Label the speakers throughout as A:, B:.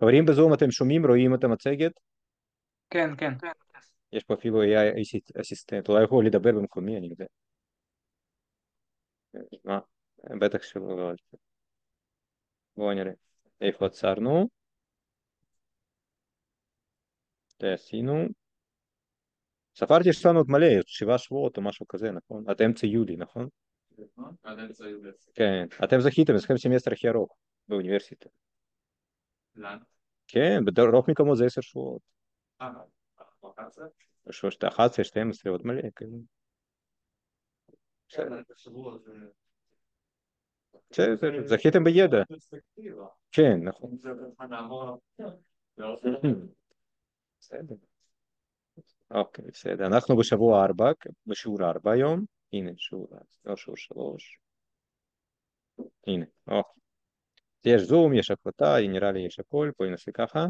A: חברים בזום אתם שומעים, רואים את המצגת?
B: כן, כן.
A: יש פה אפילו AI אסיסטנט, אולי יכול לדבר במקומי, אני יודע. מה? בטח שלא, לא. בואו נראה. איפה עצרנו? זה עשינו. ספרתי שיש לנו עוד מלא, שבעה שבועות או משהו כזה, נכון? עד אמצע יולי, נכון?
C: עד אמצע יולי.
A: כן, אתם זכיתם, יש לכם סמסטר הכי ארוך באוניברסיטה. כן, ברוב מקומות זה עשר שבועות.
C: אה, 11?
A: שלושת, 11, 12, עוד מלא, כן.
C: כן.
A: בסדר, זכיתם בידע. כן, נכון.
C: בזמן לעבור...
A: בסדר. אוקיי, בסדר. אנחנו בשבוע ארבע, בשיעור ארבע היום. הנה, שיעור, לא שיעור שלוש. הנה, אוקיי. יש זום, יש הקלטה, נראה לי יש הכל, בואי נעשה ככה.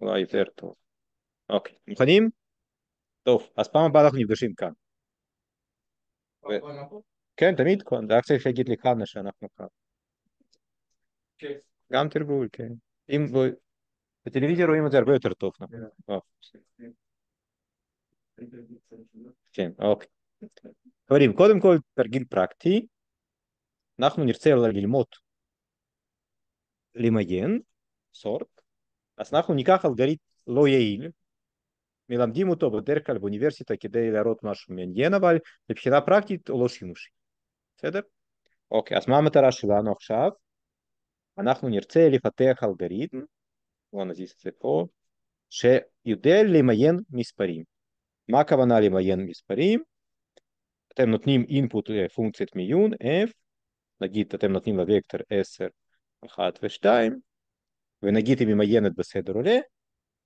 A: אולי יותר טוב. אוקיי, מוכנים? טוב, אז פעם הבאה אנחנו נפגשים כאן. כן, תמיד כאן, רק צריך להגיד חנה שאנחנו כאן.
C: כן.
A: גם תרגול, כן. אם בטלוויזיה רואים את זה הרבה יותר טוב. נכון? כן, אוקיי. חברים, קודם כל תרגיל פרקטי. אנחנו נרצה ללמוד למיין, סורט, אז אנחנו ניקח אלגוריתם לא יעיל, מלמדים אותו בדרך כלל באוניברסיטה כדי להראות משהו מעניין, אבל מבחינה פרקטית הוא לא שימושי. בסדר? אוקיי, אז מה המטרה שלנו עכשיו? אנחנו נרצה לפתח אלגוריתם, בואו נזיז את זה פה, שיודע למיין מספרים. מה הכוונה למיין מספרים? אתם נותנים input לפונקציית מיון f, נגיד אתם נותנים לה וקטור 10, 1 ו-2, ונגיד היא ממיינת בסדר עולה,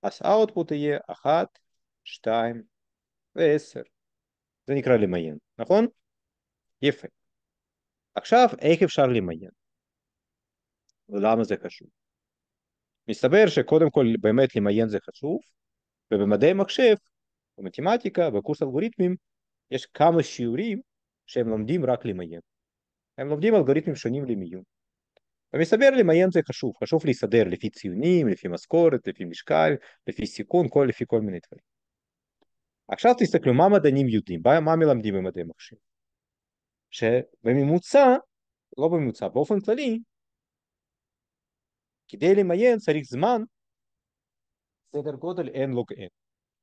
A: אז האוטפוט יהיה 1, 2 ו-10. זה נקרא למיין, נכון? יפה. עכשיו, איך אפשר למיין? ולמה זה חשוב? מסתבר שקודם כל באמת למיין זה חשוב, ובמדעי מחשב, במתמטיקה, בקורס אלגוריתמים, יש כמה שיעורים שהם לומדים רק למיין. הם לומדים אלגוריתמים שונים למיון. ומסתבר למיין זה חשוב, חשוב להסתדר לפי ציונים, לפי משכורת, לפי משקל, לפי סיכון, כל, לפי כל מיני דברים. עכשיו תסתכלו מה מדענים יודעים, מה מלמדים במדעי מחשב. שבממוצע, לא בממוצע, באופן כללי, כדי למיין צריך זמן סדר גודל n לוג n,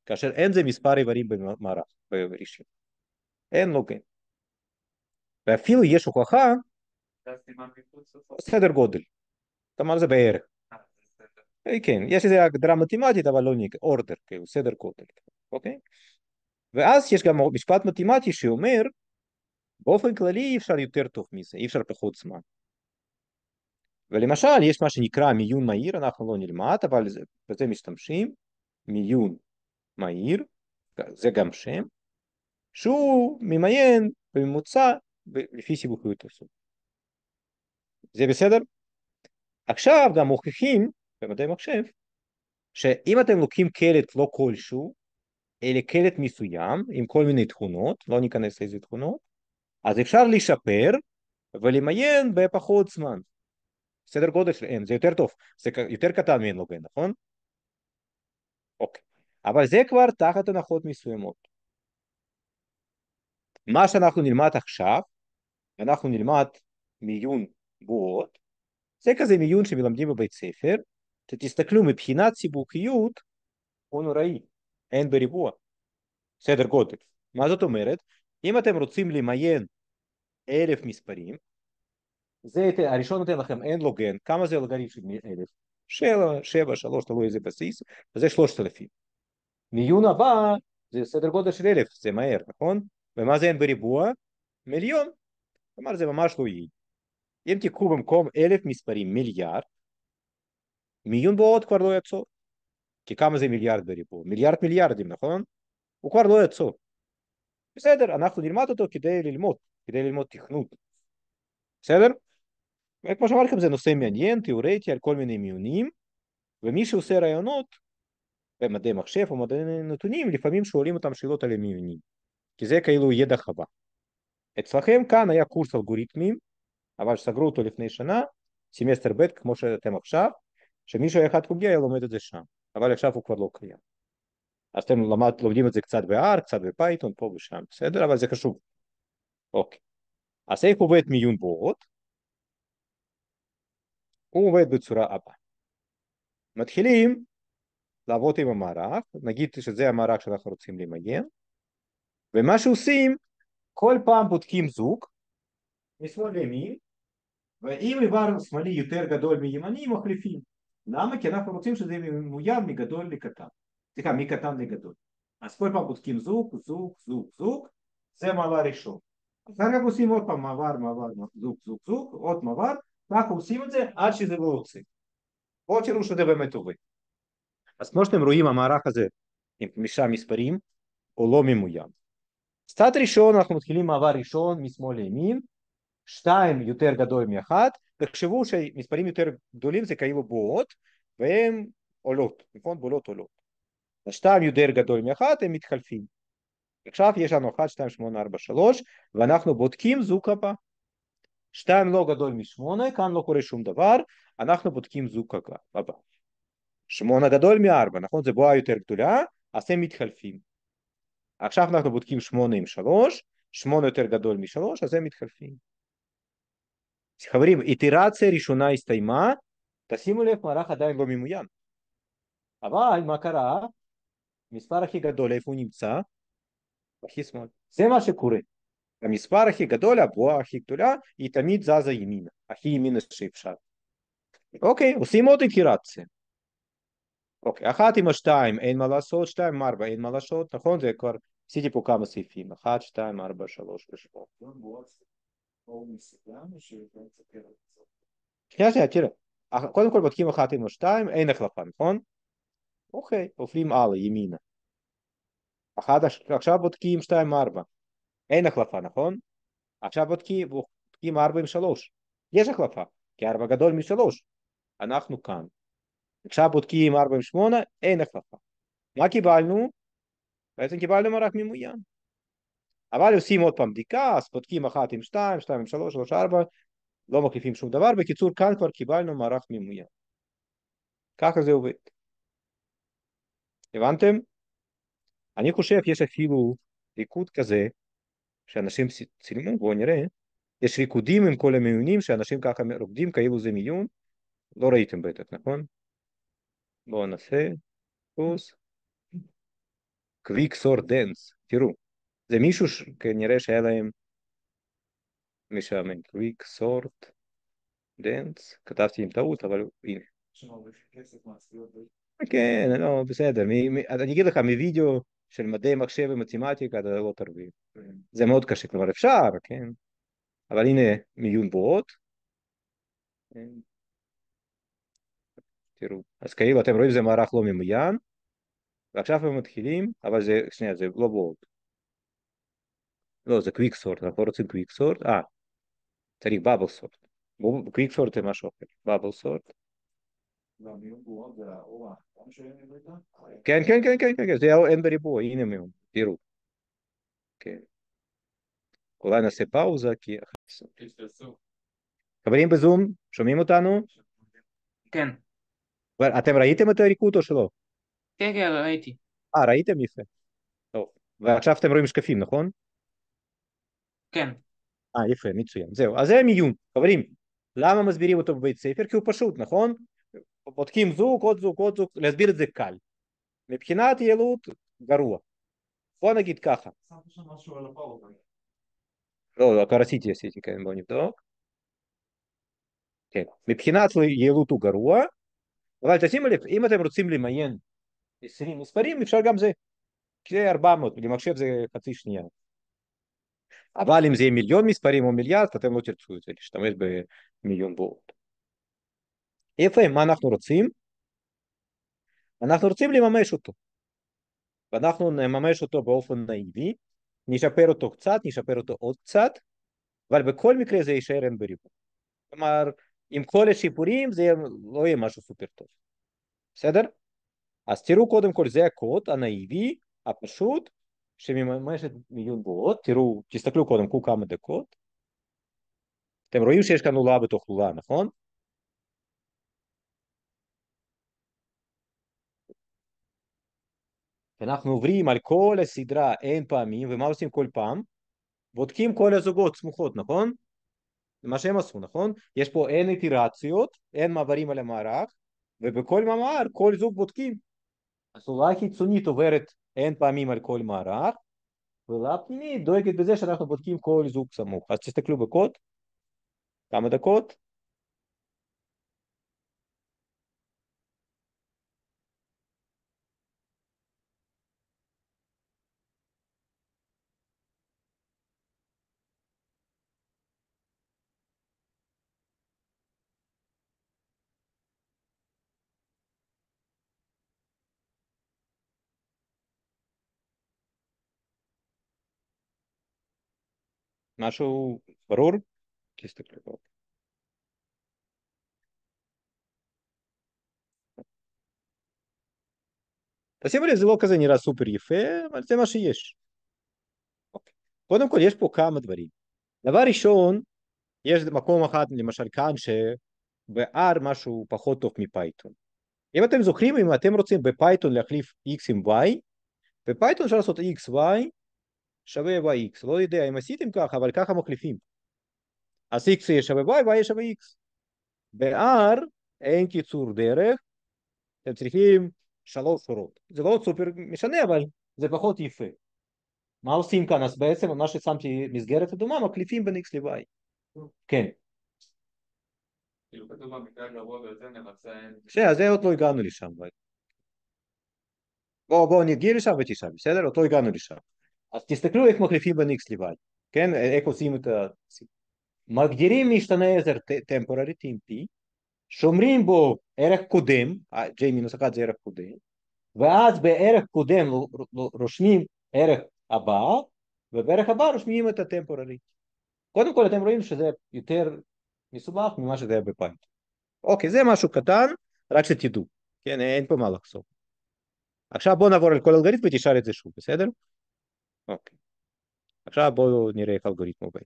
A: כאשר n זה מספר איברים במערך, בראשון. n לוג n. ואפילו יש הוכחה סדר גודל. כלומר זה בערך.
C: אה.
A: אה, כן, יש איזו הגדרה מתמטית אבל לא נקרא, אורדר, כאילו, סדר גודל, אוקיי? ואז יש גם משפט מתמטי שאומר, באופן כללי אי אפשר יותר טוב מזה, אי אפשר פחות זמן. ולמשל, יש מה שנקרא מיון מהיר, אנחנו לא נלמד, אבל זה- בזה משתמשים, מיון מהיר, זה גם שם, שהוא ממיין בממוצע לפי סיבוכיות הסוג. זה בסדר? עכשיו גם מוכיחים במדעי מחשב שאם אתם לוקחים קלט לא כלשהו, אלא קלט מסוים עם כל מיני תכונות, לא ניכנס לאיזה תכונות, אז אפשר לשפר ולמיין בפחות זמן. סדר גודל של n זה יותר טוב, זה יותר קטן מ-n לוג n, נכון? אוקיי. אבל זה כבר תחת הנחות מסוימות. מה שאנחנו נלמד עכשיו, אנחנו נלמד מיון בועות, זה כזה מיון שמלמדים בבית ספר, תסתכלו מבחינת סיבוכיות הוא נוראי, n בריבוע, סדר גודל. מה זאת אומרת? אם אתם רוצים למיין אלף מספרים, זה ייתן- הראשון נותן לכם n לוג n, כמה זה אלגוריתם של אלף? שבע, שבע, שלוש, תלוי איזה בסיס, וזה שלושת אלפים. מיון הבא זה סדר גודל של אלף, זה מהר, נכון? ומה זה n בריבוע? מיליון. כלומר זה ממש לא יעיל. אם תיקחו במקום אלף מספרים מיליארד, מיון בועות כבר לא יעצור. כי כמה זה מיליארד בריבוע? מיליארד מיליארדים, נכון? הוא כבר לא יעצור. בסדר, אנחנו נלמד אותו כדי ללמוד, כדי ללמוד תכנות. בסדר? וכמו שאמרתי לכם זה נושא מעניין, תיאורטי, על כל מיני מיונים, ומי שעושה ראיונות במדעי מחשב או מדעי נתונים, לפעמים שואלים אותם שאלות על המיונים, כי זה כאילו ידע חובה. אצלכם כאן היה קורס אלגוריתמים, אבל סגרו אותו לפני שנה, סמסטר ב' כמו שאתם עכשיו, שמישהו אחד פוגע לומד את זה שם, אבל עכשיו הוא כבר לא קיים. אז אתם למד, לומדים את זה קצת ב-R, קצת בפייתון, פה ושם, בסדר? אבל זה חשוב. אוקיי. אז איך עובד מיון בועות? הוא עובד בצורה הבאה. מתחילים לעבוד עם המערך, נגיד שזה המערך שאנחנו רוצים למגן, ומה שעושים, כל פעם בודקים זוג, משמאל לימין, ואם איבר שמאלי יותר גדול מימני, מחליפים. למה? כי אנחנו רוצים שזה ממוין מגדול לקטן. סליחה, מקטן לגדול. אז כל פעם בודקים זוג, זוג, זוג, זוג, זה מעבר ראשון. אחר כך עושים עוד פעם מעבר, מעבר, זוג, זוג, זוג, עוד מעבר, ככה עושים את זה עד שזה לא יוצא. בואו תראו שזה באמת עובד. אז כמו שאתם רואים המערך הזה עם חמישה מספרים הוא לא ממוין. סטאט ראשון אנחנו מתחילים מעבר ראשון משמאל לימין, שתיים יותר גדול מאחד, תחשבו שמספרים יותר גדולים זה כאילו בועות והם עולות, נכון? בולות עולות. שתיים יותר גדול מאחד הם מתחלפים. עכשיו יש לנו 1, 2, 8, 4, 3 ואנחנו בודקים זוג הבא. 2 לא גדול מ-8, כאן לא קורה שום דבר, אנחנו בודקים זוג הבא. 8 גדול מ-4, נכון? זה בועה יותר גדולה, אז הם מתחלפים. עכשיו אנחנו בודקים 8 עם 3, 8 יותר גדול מ-3, אז הם מתחלפים. חברים, איטרציה ראשונה הסתיימה, תשימו לב, מערך עדיין לא ממוין. אבל מה קרה? המספר הכי גדול, איפה הוא נמצא? הכי שמאל. זה מה שקורה. המספר הכי גדול, הבועה הכי גדולה, היא תמיד זזה ימינה, הכי ימינה שאפשר. אוקיי, עושים עוד איטרציה. אוקיי, אחת עם השתיים אין מה לעשות, שתיים עם ארבע אין מה לעשות, נכון? זה כבר, עשיתי פה כמה סעיפים, אחת, שתיים, ארבע, שלוש ושמונה. שנייה, שנייה, תראה, קודם כל בודקים אחת עם השתיים, אין החלפה, נכון? אוקיי, עוברים הלאה, ימינה. אחת, עכשיו בודקים שתיים, ארבע, אין החלפה, נכון? עכשיו בודקים, בודקים ארבע עם שלוש, יש החלפה, כי ארבע גדול משלוש, אנחנו כאן. עכשיו בודקים 4 עם 8, אין החלפה. מה קיבלנו? בעצם קיבלנו מערך ממוין. אבל עושים עוד פעם בדיקה, אז בודקים 1 עם 2, 2 עם 3, 3, 4, לא מחליפים שום דבר. בקיצור, כאן כבר קיבלנו מערך ממוין. ככה זה עובד. הבנתם? אני חושב יש אפילו ריקוד כזה שאנשים צילמו, בואו נראה. יש ריקודים עם כל המיונים שאנשים ככה רוקדים כאילו זה מיון. לא ראיתם בטח, נכון? בואו נעשה pause. Quick sort dance, תראו, זה מישהו שכנראה שהיה להם משעמם, quick sort dance, כתבתי עם טעות אבל הנה. כן, לא, בסדר, אני אגיד לך, מווידאו של מדעי מחשב ומתמטיקה אתה לא תרוויח, זה מאוד קשה, כלומר אפשר, כן, אבל הנה מיון בועות. תראו, אז כאילו אתם רואים זה מערך לא ממוין, ועכשיו הם מתחילים, אבל זה, שנייה, זה לא בולד. לא, זה קוויק סורט, אנחנו לא רוצים קוויק סורט, אה, צריך בבל סורט. קוויק סורט זה משהו אחר, בבל סורט. כן, כן, כן, כן, כן, זה אין בריבוע, הנה מיון, תראו. כן. אולי נעשה פאוזה, כי... חברים בזום, שומעים אותנו?
B: כן.
A: אתם ראיתם את הריקוד או שלא?
B: כן, כן, ראיתי.
A: אה, ראיתם? יפה. טוב. ועכשיו אתם רואים שקפים, נכון?
B: כן.
A: אה, יפה, מצוין. זהו, אז זה מיון. חברים, למה מסבירים אותו בבית ספר? כי הוא פשוט, נכון? בודקים זוג, עוד זוג, עוד זוג, להסביר את זה קל. מבחינת יעילות, גרוע. בוא נגיד ככה. לא, כבר עשיתי, עשיתי, כן, בוא נבדוק. כן, מבחינת יעילות הוא גרוע, אבל תשימו לב, אם אתם רוצים למיין 20 מספרים, אפשר גם זה. כי זה 400, למחשב זה חצי שנייה. אבל אם זה יהיה מיליון מספרים או מיליארד, אתם לא תרצו את זה, להשתמש במיליון בועות. יפה, מה אנחנו רוצים? אנחנו רוצים לממש אותו. ואנחנו נממש אותו באופן נאיבי, נשפר אותו קצת, נשפר אותו עוד קצת, אבל בכל מקרה זה יישאר אין בריבוע. כלומר, עם כל השיפורים זה לא יהיה משהו סופר טוב. בסדר? אז תראו קודם כל זה הקוד הנאיבי, הפשוט, שמממשת מיון בורות, תראו, תסתכלו קודם כל כמה דקות, אתם רואים שיש כאן לולאה בתוך לולאה, נכון? אנחנו עוברים על כל הסדרה n פעמים, ומה עושים כל פעם? בודקים כל הזוגות סמוכות, נכון? זה מה שהם עשו, נכון? יש פה n איטרציות, n מעברים על המערך, ובכל מאמר כל זוג בודקים. הסוללה החיצונית עוברת n פעמים על כל מערך, והסוללה הפנימית דואגת בזה שאנחנו בודקים כל זוג סמוך. אז תסתכלו בקוד, כמה דקות. משהו ברור? תסתכלו. תשימו לב, זה לא כזה נראה סופר יפה, אבל זה מה שיש. אוקיי. קודם כל, יש פה כמה דברים. דבר ראשון, יש מקום אחד, למשל כאן, ב-R משהו פחות טוב מפייתון. אם אתם זוכרים, אם אתם רוצים בפייתון להחליף X עם Y, בפייתון אפשר לעשות x,y שווה y,x, לא יודע אם עשיתם ככה, אבל ככה מחליפים. אז x יהיה שווה y, y יהיה שווה x. ב-r אין קיצור דרך, אתם צריכים שלוש שורות. זה לא סופר משנה, אבל זה פחות יפה. מה עושים כאן? אז בעצם מה ששמתי מסגרת אדומה, מחליפים בין x ל-y. כן.
C: כאילו כתוב במקרה הגרוע ביותר נבצע.
A: בסדר, זה עוד לא הגענו לשם. בואו בואו נגיע לשם ותשם, בסדר? עוד לא הגענו לשם. אז תסתכלו איך מחליפים בין x ל-y, כן? איך עושים את ה... מגדירים משתנה עזר טמפורלי, TMP, שומרים בו ערך קודם, j מינוס 1 זה ערך קודם, ואז בערך קודם רושמים ערך הבא, ובערך הבא רושמים את הטמפורלי. קודם כל אתם רואים שזה יותר מסובך ממה שזה היה בפייתון. אוקיי, זה משהו קטן, רק שתדעו, כן? אין פה מה לחסוך. עכשיו בואו נעבור על כל אלגוריתם ותשאל את זה שוב, בסדר? אוקיי. עכשיו בואו נראה איך האלגוריתם עובד.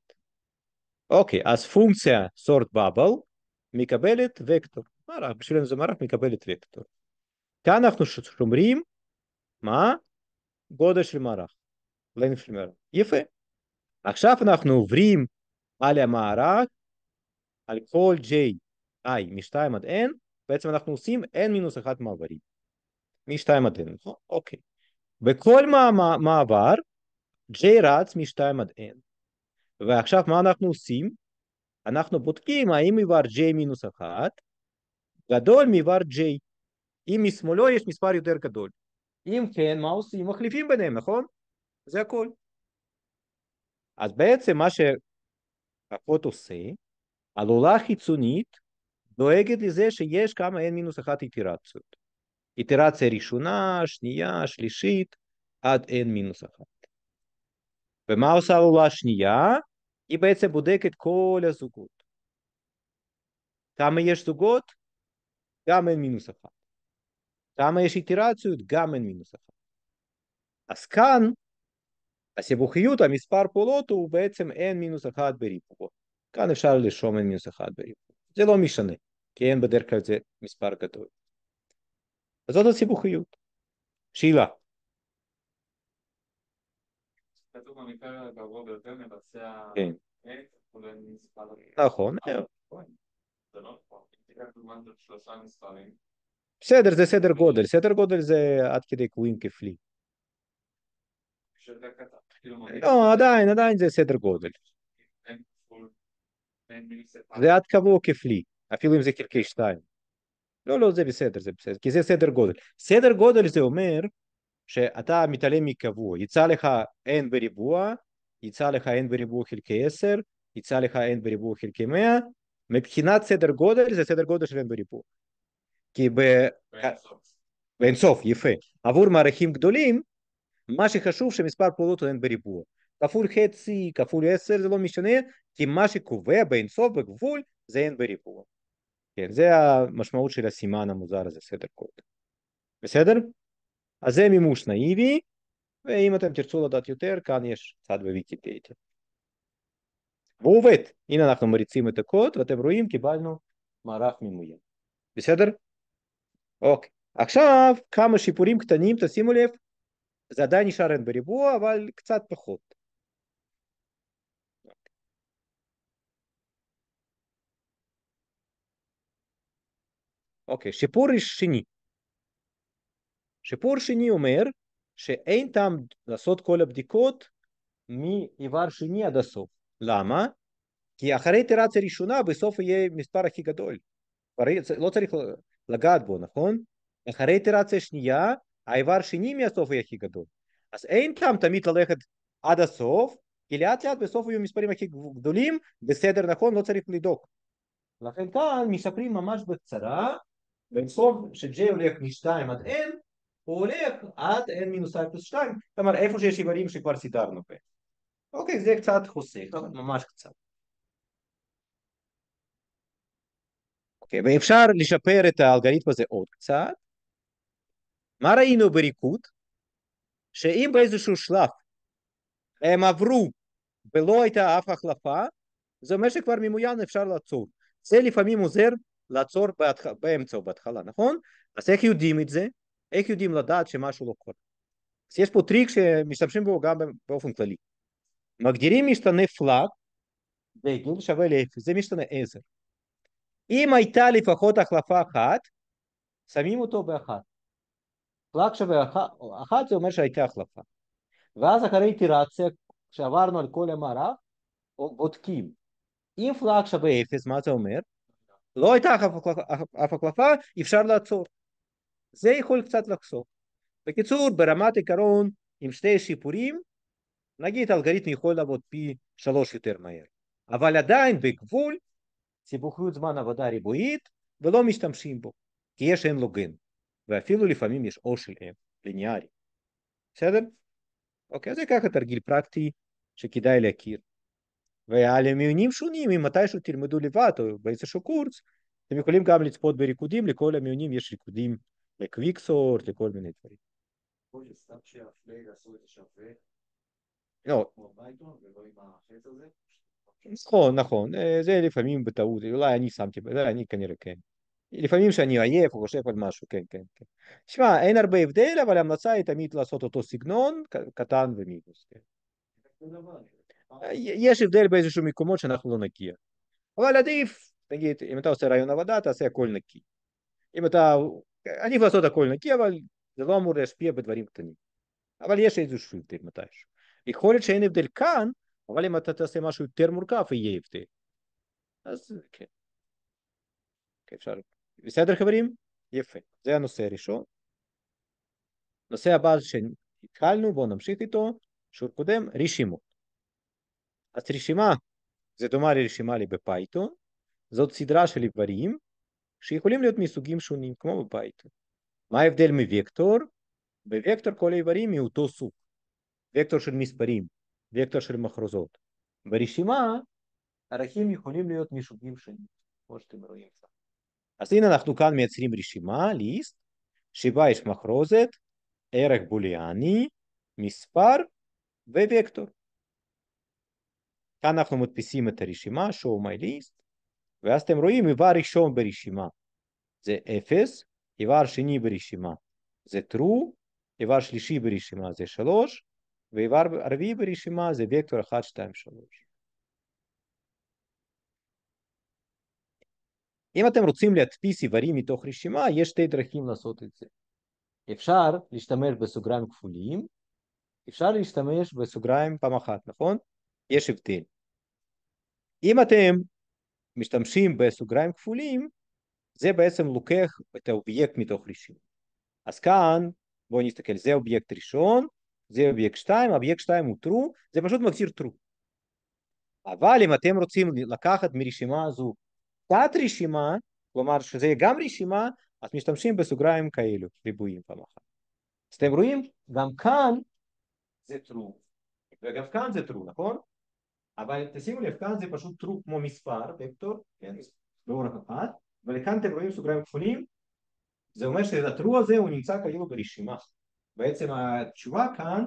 A: אוקיי, אז פונקציה sort bubble מקבלת וקטור. מערך, בשבילנו זה מערך מקבלת וקטור. כאן אנחנו שומרים מה? גודל של מערך. length של מערך. יפה. עכשיו אנחנו עוברים על המערך, על כל j i מ-2 עד n, בעצם אנחנו עושים n מינוס 1 מעברים. מ-2 עד n, נכון? אוקיי. בכל מעבר J רץ מ-2 עד N. ועכשיו מה אנחנו עושים? אנחנו בודקים האם איבר J מינוס 1 גדול מאיבר J. אם משמאלו יש מספר יותר גדול. אם כן, מה עושים? מחליפים ביניהם, נכון? זה הכל. אז בעצם מה שהפוט עושה, הלולה חיצונית דואגת לזה שיש כמה n מינוס 1 איטרציות. איטרציה ראשונה, שנייה, שלישית, עד n מינוס 1. ומה עושה העולה השנייה? היא בעצם בודקת כל הזוגות. כמה יש זוגות? גם n מינוס 1. כמה יש איטרציות? גם n מינוס 1. אז כאן הסיבוכיות, המספר פעולות הוא בעצם n מינוס 1 בריבוע. כאן אפשר לרשום n מינוס 1 בריבוע. זה לא משנה, כי n בדרך כלל זה מספר גדול. אז זאת הסיבוכיות. שאלה.
C: כתוב במקרה הגרוע ביותר נבצע
A: כן.
C: n כולל מספר.
A: נכון.
C: לא נכון.
A: בסדר, זה סדר גודל. סדר גודל זה עד כדי קבועים כפלי.
C: כאילו
A: לא, עדיין, עדיין זה סדר גודל. זה עד קבוע כפלי, אפילו אם זה חלקי שתיים. לא, לא, זה בסדר, זה בסדר, כי זה סדר גודל. סדר גודל זה אומר שאתה מתעלם מקבוע. יצא לך n בריבוע, יצא לך n בריבוע חלקי 10, יצא לך n בריבוע חלקי 100, מבחינת סדר גודל זה סדר גודל של n בריבוע. כי ב...
C: באינסוף.
A: יפה. עבור מערכים גדולים, מה שחשוב שמספר פעולות הוא n בריבוע. כפול חצי, כפול 10, זה לא משנה, כי מה שקובע באינסוף בגבול זה n בריבוע. כן, זה המשמעות של הסימן המוזר הזה, סדר גודל. בסדר? אז זה מימוש נאיבי, ואם אתם תרצו לדעת יותר, כאן יש צד בוויקיפדיה. והוא עובד. הנה אנחנו מריצים את הקוד, ואתם רואים, קיבלנו מערך ממוין. בסדר? אוקיי. עכשיו, כמה שיפורים קטנים, תשימו לב, זה עדיין נשאר n בריבוע, אבל קצת פחות. אוקיי, שיפור שני. שיפור שני אומר שאין טעם לעשות כל הבדיקות מאיבר שני עד הסוף. למה? כי אחרי איטרציה ראשונה בסוף יהיה מספר הכי גדול. לא צריך לגעת בו, נכון? אחרי איטרציה שנייה, האיבר שני מהסוף יהיה הכי גדול. אז אין טעם תמיד ללכת עד הסוף, כי לאט לאט בסוף יהיו מספרים הכי גדולים, בסדר נכון, לא צריך לדאוג. לכן כאן משפרים ממש בקצרה, בסוף ש-J הולך מ-2 עד N, הוא הולך עד N מינוס I פלוס 2, כלומר איפה שיש איברים שכבר סידרנו בהם. אוקיי, זה קצת חוסך, ממש קצת. אוקיי, ואפשר לשפר את האלגוריתם הזה עוד קצת. מה ראינו בריקוד? שאם באיזשהו שלב הם עברו ולא הייתה אף החלפה, זה אומר שכבר ממוין אפשר לעצור. זה לפעמים עוזר לעצור בהתח... באמצע או בהתחלה, נכון? אז איך יודעים את זה? איך יודעים לדעת שמשהו לא קורה? אז יש פה טריק שמשתמשים בו גם באופן כללי. מגדירים משתנה flag, דגל שווה לאפס, זה משתנה עזר. אם הייתה לפחות החלפה אחת, שמים אותו באחת. flag שווה אחת, אחת זה אומר שהייתה החלפה. ואז אחרי איטרציה, כשעברנו על כל המערב, בודקים. אם פלאג שווה אפס, מה זה אומר? לא הייתה אף החלפה, אפשר לעצור. זה יכול קצת לחסוך. בקיצור, ברמת עיקרון, עם שתי שיפורים, נגיד האלגוריתם יכול לעבוד פי שלוש יותר מהר. אבל עדיין בגבול סיבוכיות זמן עבודה ריבועית ולא משתמשים בו, כי יש אין לו גן, ואפילו לפעמים יש או של n, ליניארי. בסדר? אוקיי, זה ככה תרגיל פרקטי שכדאי להכיר. ועל המיונים שונים, אם מתישהו תלמדו לבד או באיזשהו קורס, אתם יכולים גם לצפות בריקודים, לכל המיונים יש ריקודים לקוויקסורט, לכל מיני דברים. לא. נכון, נכון, זה לפעמים בטעות, אולי אני שמתי, זה אני כנראה כן. לפעמים שאני עייף או חושב על משהו, כן, כן, כן. שמע, אין הרבה הבדל, אבל ההמלצה היא תמיד לעשות אותו סגנון, קטן ומינוס, כן. יש הבדל באיזשהו מקומות שאנחנו לא נגיע. אבל עדיף, נגיד, אם אתה עושה רעיון עבודה, תעשה הכל נקי. אם אתה, עדיף לעשות הכל נקי, אבל זה לא אמור להשפיע בדברים קטנים. אבל יש איזשהו הבדל מתישהו. יכול להיות שאין הבדל כאן, אבל אם אתה תעשה משהו יותר מורכב, יהיה הבדל. אז כן. כן אפשר. בסדר חברים? יפה. זה הנושא הראשון. נושא הבא שהתחלנו, בואו נמשיך איתו. שיעור קודם, רשימות. אז רשימה זה דומה לרשימה לי בפייתון, זאת סדרה של איברים שיכולים להיות מסוגים שונים כמו בפייתון. מה ההבדל מווקטור? בווקטור כל האיברים מאותו סוג, וקטור של מספרים, וקטור של מחרוזות. ברשימה ערכים יכולים להיות מסוגים שונים, כמו שאתם רואים כאן. אז הנה אנחנו כאן מייצרים רשימה, ליסט, שבה יש מחרוזת, ערך בוליאני, מספר ווקטור. כאן אנחנו מדפיסים את הרשימה, show my list, ואז אתם רואים איבר ראשון ברשימה זה 0, איבר שני ברשימה זה true, איבר שלישי ברשימה זה 3, ואיבר רביעי ברשימה זה וקטור 1, 2, 3. אם אתם רוצים להדפיס איברים מתוך רשימה, יש שתי דרכים לעשות את זה. אפשר להשתמש בסוגריים כפולים, אפשר להשתמש בסוגריים פעם אחת, נכון? יש הבדל. אם אתם משתמשים בסוגריים כפולים, זה בעצם לוקח את האובייקט מתוך רשימה. אז כאן, בואו נסתכל, זה אובייקט ראשון, זה אובייקט 2, אובייקט 2 הוא true, זה פשוט מחזיר true. אבל אם אתם רוצים לקחת מרשימה הזו תת רשימה, כלומר שזה גם רשימה, אז משתמשים בסוגריים כאלו, ריבועים פעם אחת. אז אתם רואים, גם כאן זה true, וגם כאן זה true, נכון? אבל תשימו לב, כאן זה פשוט true כמו מספר, וקטור, כן, באורך אחד, ולכאן אתם רואים סוגריים כפולים, זה אומר שהטרו הזה הוא נמצא כאילו ברשימה. בעצם התשובה כאן,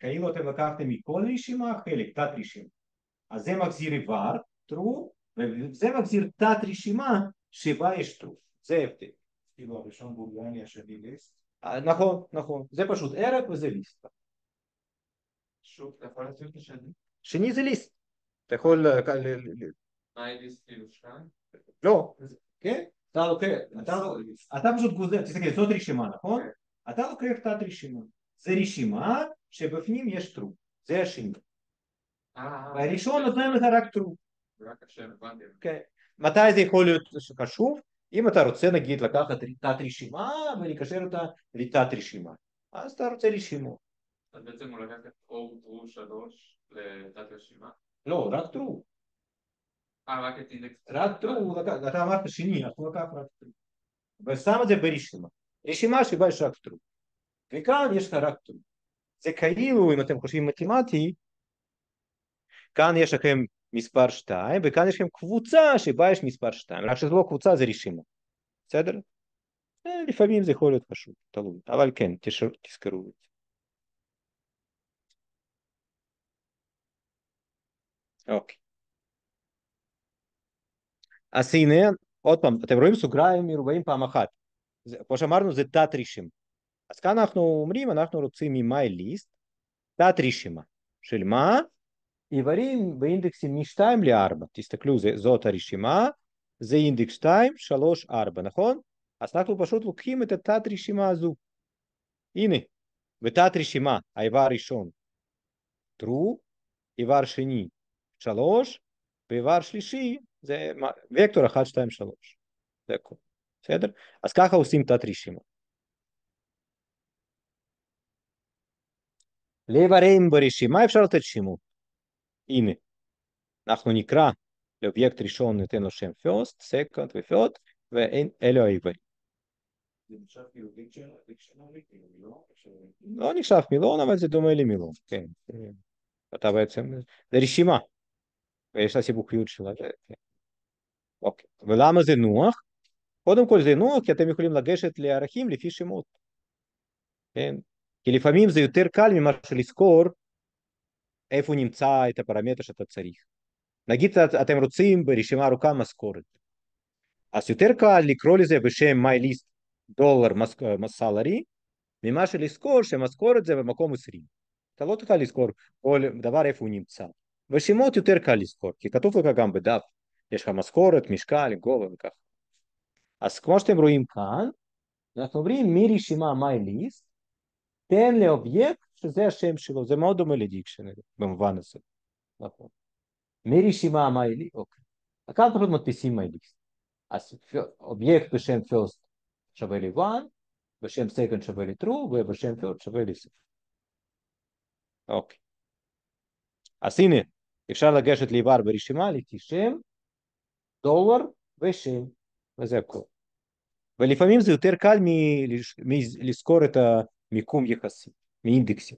A: כאילו אתם לקחתם מכל רשימה חלק, תת רשימה. אז זה מחזיר איבר, true, וזה מחזיר תת רשימה שבה יש true. זה ההבדל.
C: כאילו הראשון בוליאני השני ליסט?
A: נכון, נכון. זה פשוט ערך וזה ליסט.
C: שוב, אתה יכול להסביר את השני?
A: שני זה ליסט. אתה יכול... ל- ל- ל-
C: מה כאילו שתיים?
A: לא, כן? אתה לוקח, אתה אתה פשוט גוזר, תסתכל, זאת רשימה, נכון? אתה לוקח תת רשימה. זה רשימה שבפנים יש true. זה השני.
C: אה,
A: והראשון נותן לך רק true.
C: רק השם, הבנתי.
A: כן. מתי זה יכול להיות חשוב? אם אתה רוצה נגיד לקחת תת רשימה ולקשר אותה לתת רשימה. אז אתה רוצה רשימות.
C: אז בעצם הוא לקח את אור טרו שלוש לתת רשימה.
A: לא, רק true.
C: אה, רק את אינדקס.
A: רק true, לקח, אתה אמרת שני, אז הוא לקח רק true. ושם את זה ברשימה. רשימה שבה יש רק true. וכאן יש לך רק true. זה כאילו, אם אתם חושבים מתמטי, כאן יש לכם מספר 2, וכאן יש לכם קבוצה שבה יש מספר 2, רק שזו לא קבוצה, זה רשימה. בסדר? אה, לפעמים זה יכול להיות פשוט, תלוי, אבל כן, תזכרו את זה. אוקיי. אז הנה, עוד פעם, אתם רואים סוגריים מרובעים פעם אחת. זה, כמו שאמרנו, זה תת רשימה. אז כאן אנחנו אומרים, אנחנו רוצים מ-my list תת רשימה. של מה? איברים באינדקסים מ-2 ל-4. תסתכלו, זה, זאת הרשימה, זה אינדקס 2, 3, 4, נכון? אז אנחנו פשוט לוקחים את התת רשימה הזו. הנה, בתת רשימה, האיבר הראשון true, איבר שני 3, ואיבר שלישי זה וקטור 1, 2, 3. זה הכל. בסדר? אז ככה עושים תת רשימה. לאיברים ברשימה אפשר לתת שמות. הנה, אנחנו נקרא לאובייקט ראשון ניתן לו שם first, second ו-third, ואלו האיברים.
C: כאילו לא?
A: לא נחשב מילון, אבל זה דומה למילון, כן. אתה בעצם, זה רשימה, ויש לה סיבוכיות שלה. כן. אוקיי, ולמה זה נוח? קודם כל זה נוח כי אתם יכולים לגשת לערכים לפי שמות. כן? כי לפעמים זה יותר קל ממה שלזכור איפה נמצא את הפרמטר שאתה צריך. נגיד את- אתם רוצים ברשימה ארוכה משכורת. אז יותר קל לקרוא לזה בשם MyList דולר סלרי, ממה שלזכור שמשכורת זה במקום 20. אתה לא תוכל לזכור כל דבר איפה הוא נמצא. ושמות יותר קל לזכור, כי כתוב לך גם בדף, יש לך משכורת, משקל, גובה וכך. אז כמו שאתם רואים כאן, אנחנו אומרים מרשימה MyList, תן לאובייקט שזה השם שלו, זה מאוד דומה לדיקשנרי במובן הזה. נכון. מרשימה MyList, אוקיי. כאן פשוט מדפיסים MyList. אז אובייקט בשם first שווה ל-1, בשם second שווה ל-true, ובשם third שווה ל-0. אוקיי. אז הנה, אפשר לגשת לאיבר ברשימה לפי שם, דולר ושם, וזה הכל. ולפעמים זה יותר קל מלזכור את המיקום יחסי, מאינדקסים.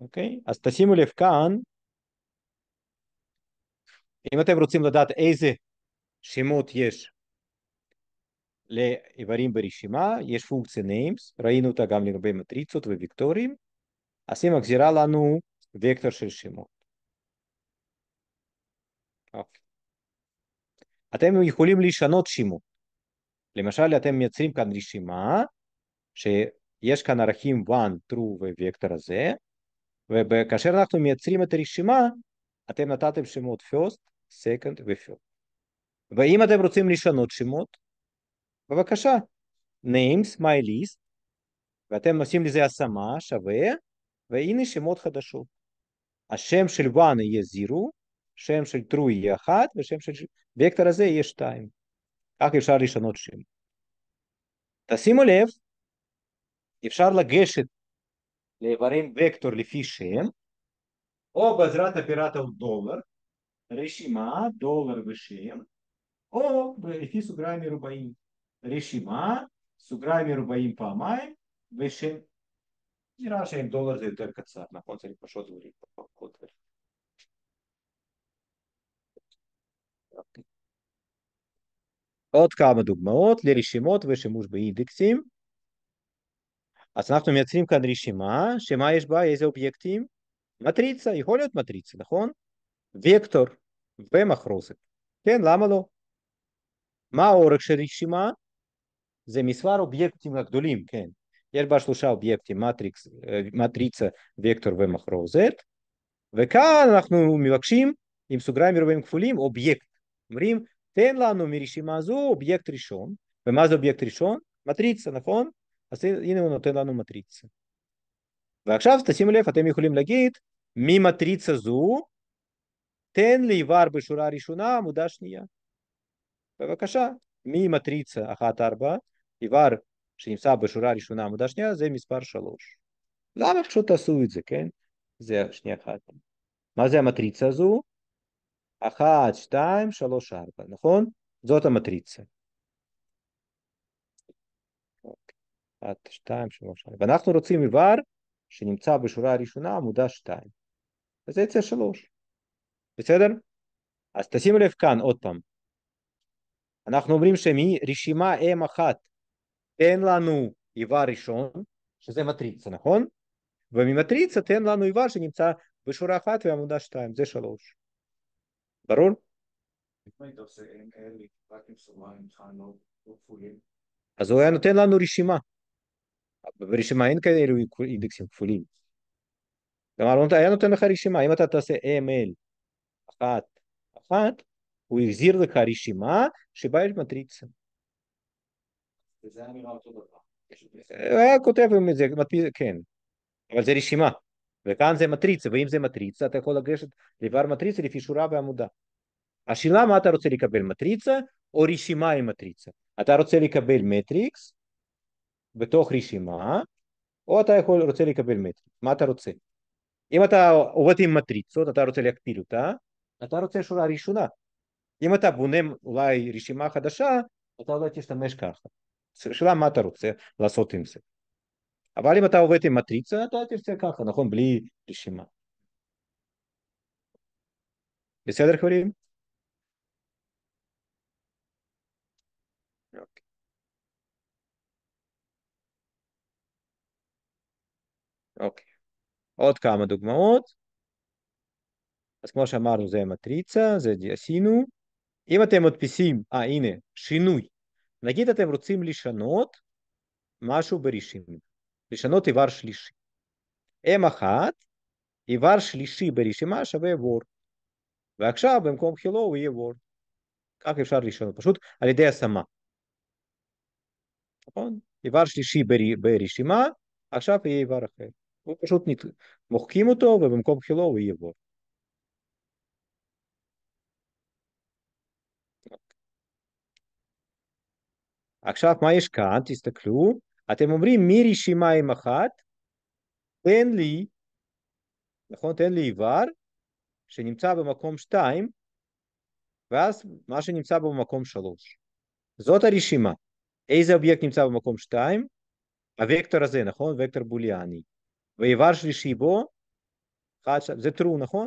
A: אוקיי? אז תשימו לב כאן, אם אתם רוצים לדעת איזה שמות יש לאיברים ברשימה, יש פונקציה names, ראינו אותה גם לגבי מטריצות וויקטורים, אז היא מחזירה לנו וקטור של שמות. אוקיי. אתם יכולים לשנות שמות. למשל, אתם מייצרים כאן רשימה, שיש כאן ערכים 1, true ווקטור הזה, וכאשר אנחנו מייצרים את הרשימה, אתם נתתם שמות first, second ו-third. ואם אתם רוצים לשנות שמות, בבקשה, names, my list, ואתם עושים לזה השמה שווה, והנה שמות חדשות. השם של 1 יהיה 0, שם של true יהיה 1, ושם של וקטור הזה יהיה 2. כך אפשר לשנות שם. תשימו לב, אפשר לגשת לאיברים וקטור לפי שם, או בעזרת אופרטור דולר, רשימה, דולר ושם, או לפי סוגריים מרובעים, רשימה, סוגריים מרובעים פעמיים, ושם. נראה שעם דולר זה יותר קצר, נכון? צריך פשוט דברים פחות. עוד כמה דוגמאות לרשימות ושימוש באינדקסים. אז אנחנו מייצרים כאן רשימה, שמה יש בה? איזה אובייקטים? מטריצה, יכול להיות מטריצה, נכון? וקטור ומחרוזת. כן, למה לא? מה האורך של רשימה? זה מספר אובייקטים הגדולים, כן. יש בה שלושה אובייקטים, matrix, מטריצה, וקטור ומחרוזת, וכאן אנחנו מבקשים עם סוגריים מרובעים כפולים אובייקט. אומרים, תן לנו מרשימה הזו אובייקט ראשון, ומה זה אובייקט ראשון? מטריצה, נכון? אז הנה הוא נותן לנו מטריצה. ועכשיו תשימו לב, אתם יכולים להגיד, ממטריצה זו, תן לי איבר בשורה הראשונה, עמודה שנייה. בבקשה, ממטריצה 1-4, איבר שנמצא בשורה הראשונה, עמודה שנייה, זה מספר 3. למה פשוט תעשו את זה, כן? זה שנייה אחת. מה זה המטריצה הזו? 1, 2, 3, 4, נכון? זאת המטריצה. 1, 2, 3, 4. ואנחנו רוצים איבר שנמצא בשורה הראשונה, עמודה 2. אז זה יצא 3. בסדר? אז תשימו לב כאן עוד פעם. אנחנו אומרים שמרשימה M1 תן לנו איבר ראשון, שזה מטריצה, נכון? וממטריצה תן לנו איבר שנמצא בשורה אחת ועמודה 2, זה 3. ברור?
C: כאלה, לא.
A: אז הוא היה נותן לנו רשימה. ברשימה אין כאלו אינדקסים כפולים. כלומר, הוא היה נותן לך רשימה, אם אתה תעשה ml אחת, אחת, הוא החזיר לך רשימה שבה יש מטריצה.
C: אותו דבר.
A: הוא היה כותב עם זה, כן, אבל זה רשימה. וכאן זה מטריצה, ואם זה מטריצה, אתה יכול לגשת לאיבר מטריצה לפי שורה בעמודה. השאלה מה אתה רוצה לקבל, מטריצה או רשימה עם מטריצה? אתה רוצה לקבל מטריקס בתוך רשימה, או אתה יכול, רוצה לקבל מטריקס, מה אתה רוצה? אם אתה עובד עם מטריצות, אתה רוצה להקפיל אותה, אתה רוצה שורה ראשונה. אם אתה בונה אולי רשימה חדשה, אתה אולי תשתמש ככה. שאלה מה אתה רוצה לעשות עם זה. אבל אם אתה עובד עם מטריצה, אתה תרצה ככה, נכון? בלי רשימה. בסדר חברים? אוקיי. אוקיי. עוד כמה דוגמאות. אז כמו שאמרנו זה מטריצה, זה עשינו. אם אתם מדפיסים, אה הנה, שינוי. נגיד אתם רוצים לשנות משהו ברשימה. לשנות איבר שלישי. M1, איבר שלישי ברשימה שווה וורד. ועכשיו במקום hello הוא יהיה וורד. כך אפשר לשנות, פשוט על ידי השמה. נכון? איבר שלישי ברשימה, עכשיו יהיה איבר אחר. פשוט נת... מוחקים אותו ובמקום hello הוא יהיה וורד. עכשיו מה יש כאן? תסתכלו. אתם אומרים מרשימה עם אחת, תן לי, נכון? תן לי איבר שנמצא במקום שתיים, ואז מה שנמצא במקום שלוש. זאת הרשימה. איזה אובייקט נמצא במקום שתיים? הוקטור הזה, נכון? וקטור בוליאני. ואיבר שלישי בו, אחד, זה true, נכון?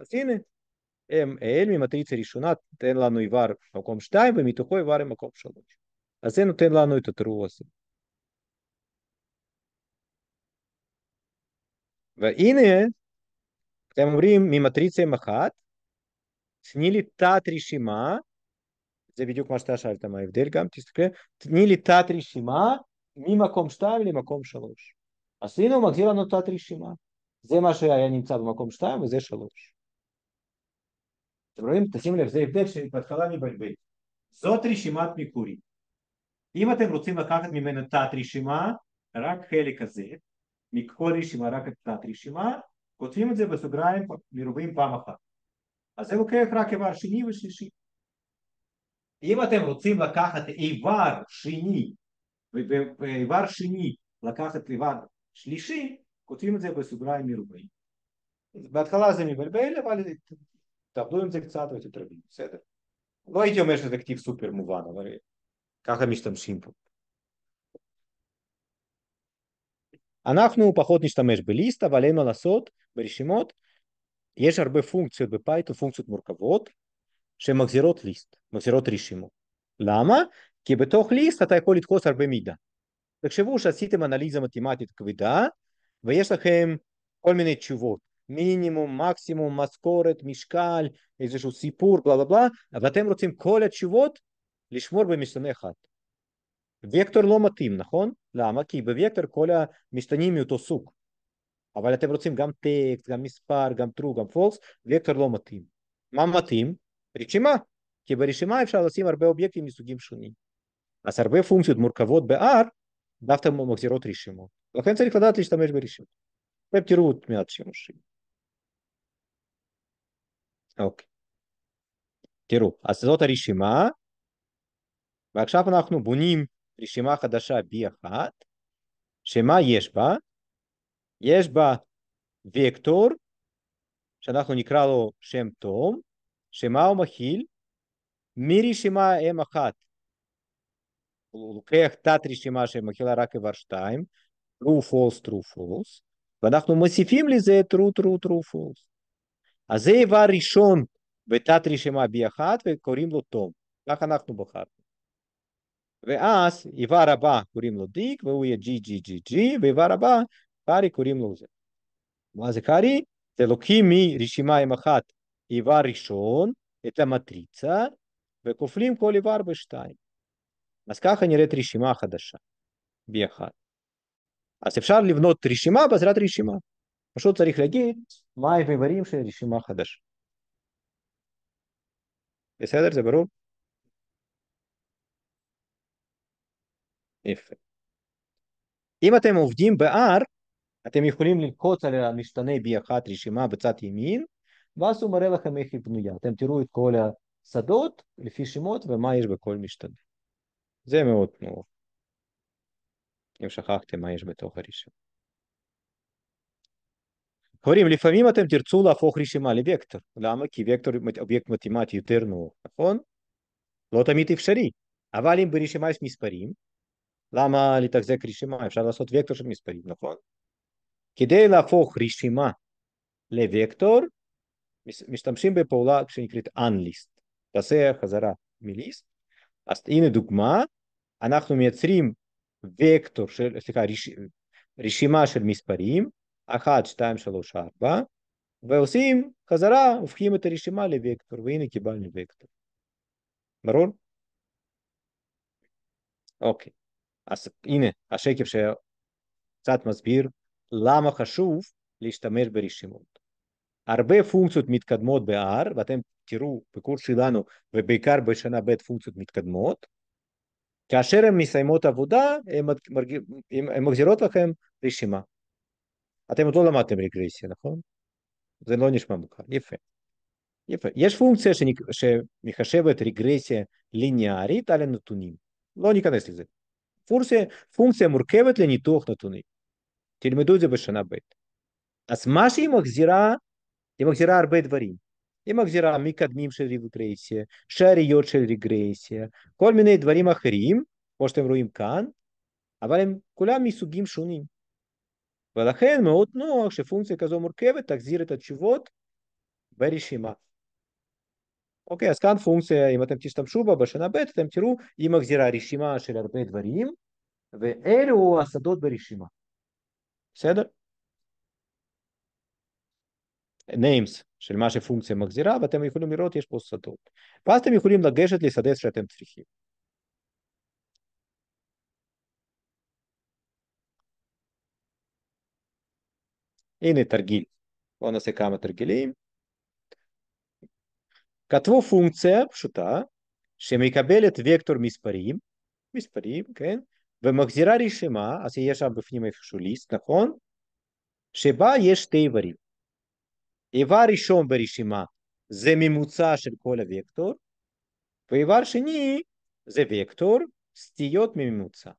A: אז הנה, ML ממטריצה ראשונה תן לנו איבר במקום שתיים, ומתוכו איבר במקום שלוש. אז זה נותן לנו את הזה. והנה, אתם אומרים ממטריצה עם אחת, תני לי תת רשימה, זה בדיוק מה שאתה שאלת, מה ההבדל גם, תסתכל, תני לי תת רשימה ממקום 2 למקום 3. אז הנה הוא מחזיר לנו תת רשימה. זה מה שהיה נמצא במקום 2 וזה 3. אתם רואים? תשימו לב, זה הבדל שבהתחלה מבלבל. זאת רשימת מקורית. אם אתם רוצים לקחת ממנה תת רשימה, רק חלק הזה, מכל רשימה רק את תת רשימה, כותבים את זה בסוגריים מרובים פעם אחת. אז זה לוקח רק איבר שני ושלישי. אם אתם רוצים לקחת איבר שני, ואיבר שני לקחת איבר שלישי, כותבים את זה בסוגריים מרובים. בהתחלה זה מבלבל, אבל תעבדו עם זה קצת ותתרגלים, בסדר? לא הייתי אומר שזה כתיב סופר מובן, אבל ככה משתמשים פה. אנחנו פחות נשתמש ב list, אבל אין מה לעשות, ברשימות יש הרבה פונקציות בפייתון, פונקציות מורכבות, שמחזירות list, מחזירות רשימות. למה? כי בתוך list אתה יכול לתפוס הרבה מידע. תחשבו שעשיתם אנליזה מתמטית כבדה, ויש לכם כל מיני תשובות, מינימום, מקסימום, משכורת, משקל, איזשהו סיפור, בלה בלה בלה, ואתם רוצים כל התשובות לשמור במשתנה אחד. וקטור לא מתאים, נכון? למה? כי בוקטור כל המשתנים מאותו סוג. אבל אתם רוצים גם טקסט, גם מספר, גם true, גם false, וקטור לא מתאים. מה מתאים? רשימה. כי ברשימה אפשר לשים הרבה אובייקטים מסוגים שונים. אז הרבה פונקציות מורכבות ב-R דווקא מחזירות רשימות. לכן צריך לדעת להשתמש ברשימות. ותראו מעט שימושים. אוקיי. תראו, אז זאת הרשימה, ועכשיו אנחנו בונים רשימה חדשה B1, שמה יש בה? יש בה וקטור, שאנחנו נקרא לו שם תום, שמה הוא מכיל? מרשימה M1 הוא לוקח תת רשימה שמכילה רק איבר 2, true false true false, ואנחנו מוסיפים לזה true true true false. אז זה איבר ראשון בתת רשימה B1 וקוראים לו תום, כך אנחנו בחרנו. ואז איבר הבא קוראים לו דיק והוא יהיה GGGG, ואיבר הבא קארי קוראים לו זה. מה זה קארי? זה לוקחים מרשימה M1 איבר ראשון, את המטריצה, וכופלים כל איבר בשתיים. אז ככה נראית רשימה חדשה, B1. אז אפשר לבנות רשימה בעזרת רשימה. פשוט צריך להגיד מה האיברים של רשימה חדשה. בסדר? זה ברור? יפה. אם אתם עובדים ב-R, אתם יכולים ללחוץ על המשתנה B1 רשימה בצד ימין, ואז הוא מראה לכם איך היא בנויה. אתם תראו את כל השדות לפי שמות ומה יש בכל משתנה. זה מאוד מאוד. אם שכחתם מה יש בתוך הרשימה. חברים, לפעמים אתם תרצו להפוך רשימה לוקטור. למה? כי וקטור אובייקט מתמטי יותר נוח, נכון? לא תמיד אפשרי. אבל אם ברשימה יש מספרים, למה לתחזק רשימה? אפשר לעשות וקטור של מספרים, נכון? כדי להפוך רשימה לוקטור, משתמשים בפעולה שנקראת unlist. תעשה חזרה מליסט. אז הנה דוגמה, אנחנו מייצרים וקטור של, סליחה, רש, רשימה של מספרים, 1, 2, 3, 4, ועושים חזרה, הופכים את הרשימה לוקטור, והנה קיבלנו וקטור. ברור? אוקיי, אז הנה השקף שקצת מסביר למה חשוב להשתמש ברשימות. הרבה פונקציות מתקדמות ב-R, ואתם תראו בקורס שלנו, ובעיקר בשנה ב' פונקציות מתקדמות, כאשר הן מסיימות עבודה, הן מחזירות לכם רשימה. אתם עוד לא למדתם רגרסיה, נכון? זה לא נשמע מוכר, יפה. יפה. יש פונקציה שמחשבת רגרסיה ליניארית על הנתונים. לא ניכנס לזה. פונקציה, פונקציה מורכבת לניתוח נתונים. תלמדו את זה בשנה ב'. אז מה שהיא מחזירה, היא מחזירה הרבה דברים. היא מחזירה מקדמים של רגרסיה, שאריות של רגרסיה, כל מיני דברים אחרים, כמו שאתם רואים כאן, אבל הם כולם מסוגים שונים. ולכן מאוד נוח שפונקציה כזו מורכבת תחזיר את התשובות ברשימה. אוקיי, אז כאן פונקציה, אם אתם תשתמשו בה בשנה ב', אתם תראו, היא מחזירה רשימה של הרבה דברים, ואלו השדות ברשימה. בסדר? names של מה שפונקציה מחזירה, ואתם יכולים לראות יש פה שדות. ואז אתם יכולים לגשת לשדה שאתם צריכים. הנה תרגיל. בואו נעשה כמה תרגילים. כתבו פונקציה פשוטה שמקבלת וקטור מספרים, מספרים, כן? ומחזירה רשימה, אז יש שם בפנים איפשהו ליסט, נכון? שבה יש שתי איברים. איבר ראשון ברשימה זה ממוצע של כל הוקטור, ואיבר שני זה וקטור סטיות מממוצע.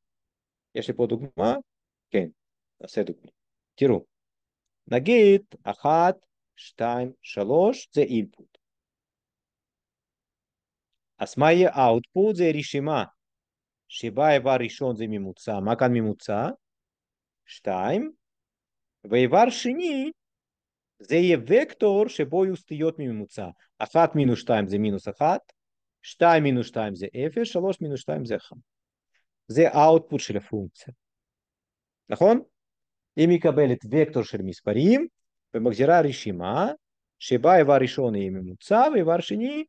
A: יש לי פה דוגמה? כן, נעשה דוגמה. תראו, נגיד אחת, שתיים, שלוש, זה אינפוט. אז מה יהיה output? זה רשימה שבה איבר ראשון זה ממוצע. מה כאן ממוצע? שתיים. ואיבר שני זה יהיה וקטור שבו יהיו סטיות מממוצע. 1 מינוס 2 זה מינוס 1, 2 מינוס 2 זה 0, 3 מינוס 2 זה 1. זה ה output של הפונקציה. נכון? היא מקבלת וקטור של מספרים ומחזירה רשימה שבה איבר ראשון יהיה ממוצע ואיבר שני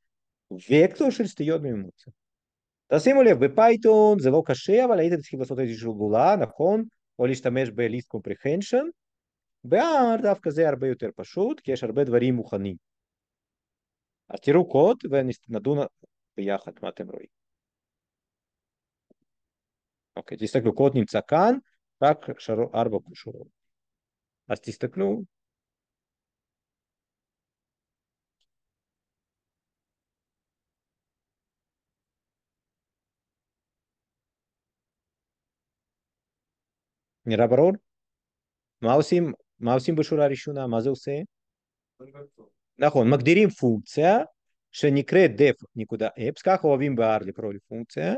A: וקטור של סטיות מממוצע. תשימו לב, בפייתון זה לא קשה, אבל הייתם צריכים לעשות איזושהי לולאה, נכון? או להשתמש ב-list comprehension. ב-R דווקא זה הרבה יותר פשוט, כי יש הרבה דברים מוכנים. אז תראו קוד ונדון ביחד מה אתם רואים. אוקיי, תסתכלו, קוד נמצא כאן, רק ארבע שורות. אז תסתכלו. נראה ברור? מה עושים, מה עושים בשורה הראשונה? מה זה עושה? נכון, מגדירים פונקציה שנקראת def.apps, ככה אוהבים ב-R לקרוא לפונקציה,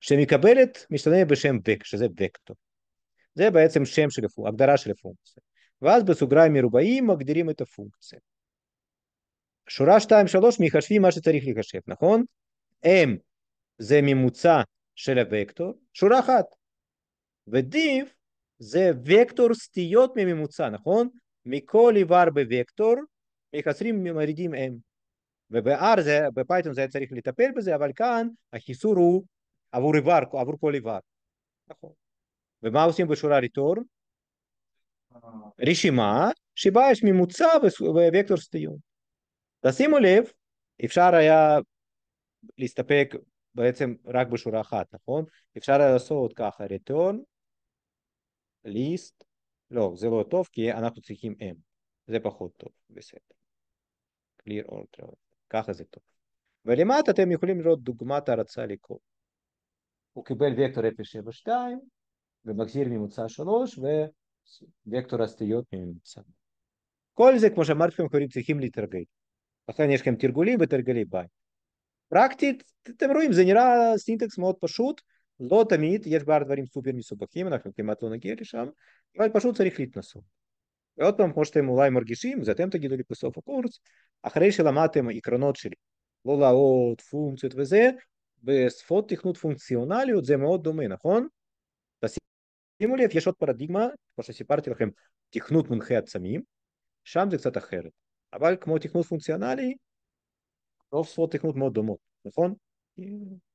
A: שמקבלת משתנה בשם vec, שזה וקטור. זה בעצם שם של הפונקציה, הגדרה של הפונקציה. ואז בסוגריים מרובעים מגדירים את הפונקציה. שורה 2-3 מחשבים מה שצריך לחשב, נכון? m זה ממוצע של הוקטור, שורה אחת. ו-div זה וקטור סטיות מממוצע, נכון? מכל איבר בוקטור מקצרים מורידים m. וב-R זה, בפייתון זה היה צריך לטפל בזה, אבל כאן החיסור הוא עבור איבר, עבור כל איבר. נכון. ומה עושים בשורה return? רשימה שבה יש ממוצע ווקטור סטיות. תשימו לב, אפשר היה להסתפק בעצם רק בשורה אחת, נכון? אפשר לעשות ככה return, list, לא, זה לא טוב כי אנחנו צריכים m, זה פחות טוב, בסדר. clear all, ככה זה טוב. ולמטה אתם יכולים לראות דוגמת הרצה לקרוא. הוא קיבל וקטור 072 ומחזיר ממוצע 3 ווקטור הסטיות ממוצע. כל זה, כמו שאמרתי לכם, חברים צריכים להתרגל. לכן יש לכם תרגולים ותרגלי בית. פרקטית, אתם רואים, זה נראה סינטקס מאוד פשוט, לא תמיד, יש בער דברים סופר מסובכים, אנחנו כמעט לא נגיע לשם, אבל פשוט צריך להתנסות. ועוד פעם, כמו שאתם אולי מרגישים, זה אתם תגידו לי בסוף הקורס, אחרי שלמדתם עקרונות שלי, לא לאות, פונקציות וזה, בשפות תכנות פונקציונליות זה מאוד דומה, נכון? שימו לב, יש עוד פרדיגמה, כמו שסיפרתי לכם, תכנות מונחה עצמים, שם זה קצת אחרת. אבל כמו תכנות פונקציונלי, רוב שפות תכנות מאוד דומות, נכון?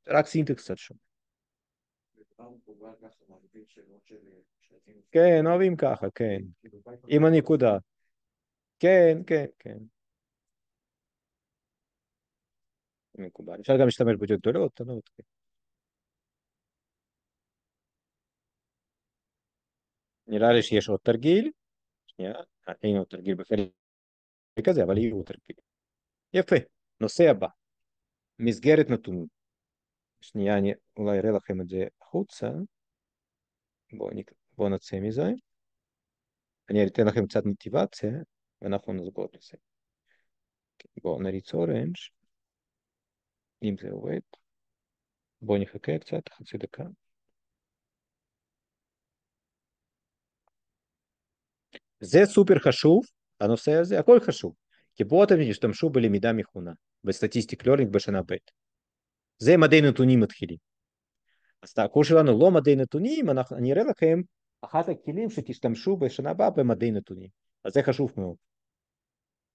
A: רק סינטקס קצת שונה. כן, אוהבים ככה, כן. עם הנקודה. כן, כן, כן. מקובל. אפשר גם להשתמש באותיות גדולות, קטנות. כן. נראה לי שיש עוד תרגיל. שנייה, אין עוד תרגיל בפרק הזה, אבל יהיו עוד תרגילים. יפה. נושא הבא. מסגרת נתונים. שנייה, אני אולי אראה לכם את זה החוצה. בואו בוא נצא מזה. אני אתן לכם קצת מוטיבציה, ואנחנו נסגור לזה. בואו נריץ אורנג'. אם זה עובד. בואו נחכה קצת, חצי דקה. זה סופר חשוב, הנושא הזה, הכל חשוב. כי פה אתם תשתמשו בלמידה מכונה, ב statistic learning בשנה ב'. זה מדעי נתונים מתחילים. אז הקורס שלנו לא מדעי נתונים, אנחנו, אני אראה לכם אחת הכלים שתשתמשו בשנה הבאה במדעי נתונים. אז זה חשוב מאוד.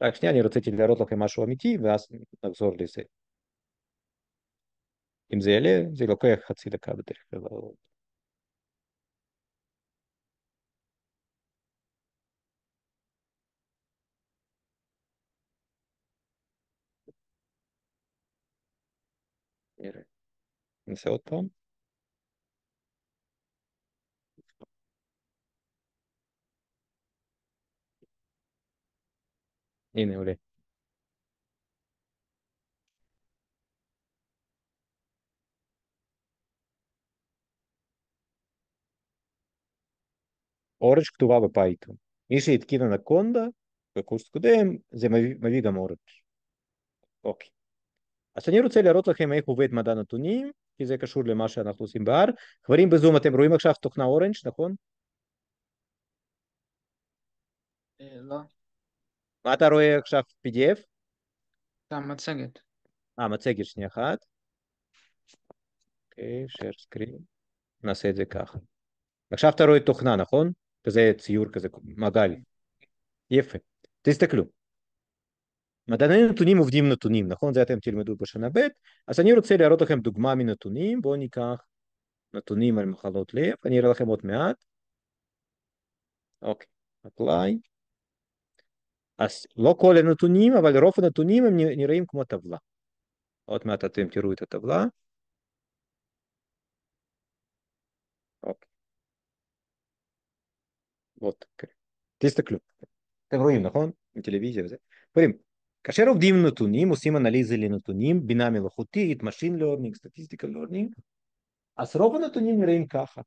A: רק שנייה, אני רציתי להראות לכם משהו אמיתי, ואז נחזור לזה. אם זה יעלה, זה לוקח חצי דקה בדרך כלל. נעשה עוד פעם. הנה עולה. Orange כתובה בפייתון. מי שהתקין Anaconda בקורס קודם, זה מביא, מביא גם Orange. אוקיי. אז אני רוצה להראות לכם איך עובד מדע נתונים, כי זה קשור למה שאנחנו עושים ב-R. חברים בזום, אתם רואים עכשיו תוכנה Orange, נכון?
B: לא.
A: מה אתה רואה עכשיו PDF?
B: המצגת.
A: אה, מצגת שנייה אחת. אוקיי, share screen. נעשה את זה ככה. עכשיו אתה רואה תוכנה, נכון? כזה ציור כזה, מעגל. יפה. תסתכלו. מדעני נתונים עובדים נתונים, נכון? זה אתם תלמדו בשנה ב', אז אני רוצה להראות לכם דוגמה מנתונים, בואו ניקח נתונים על מחלות לב, אני אראה לכם עוד מעט. אוקיי, apply. אז לא כל הנתונים, אבל רוב הנתונים הם נראים כמו טבלה. עוד מעט אתם תראו את הטבלה. אוקיי. בואו, תסתכלו. אתם רואים, נכון? בטלוויזיה וזה. רואים, כאשר עובדים עם נתונים, עושים אנליזה לנתונים, בינה מלאכותית, Machine Learning, Statistical Learning, אז רוב הנתונים נראים ככה.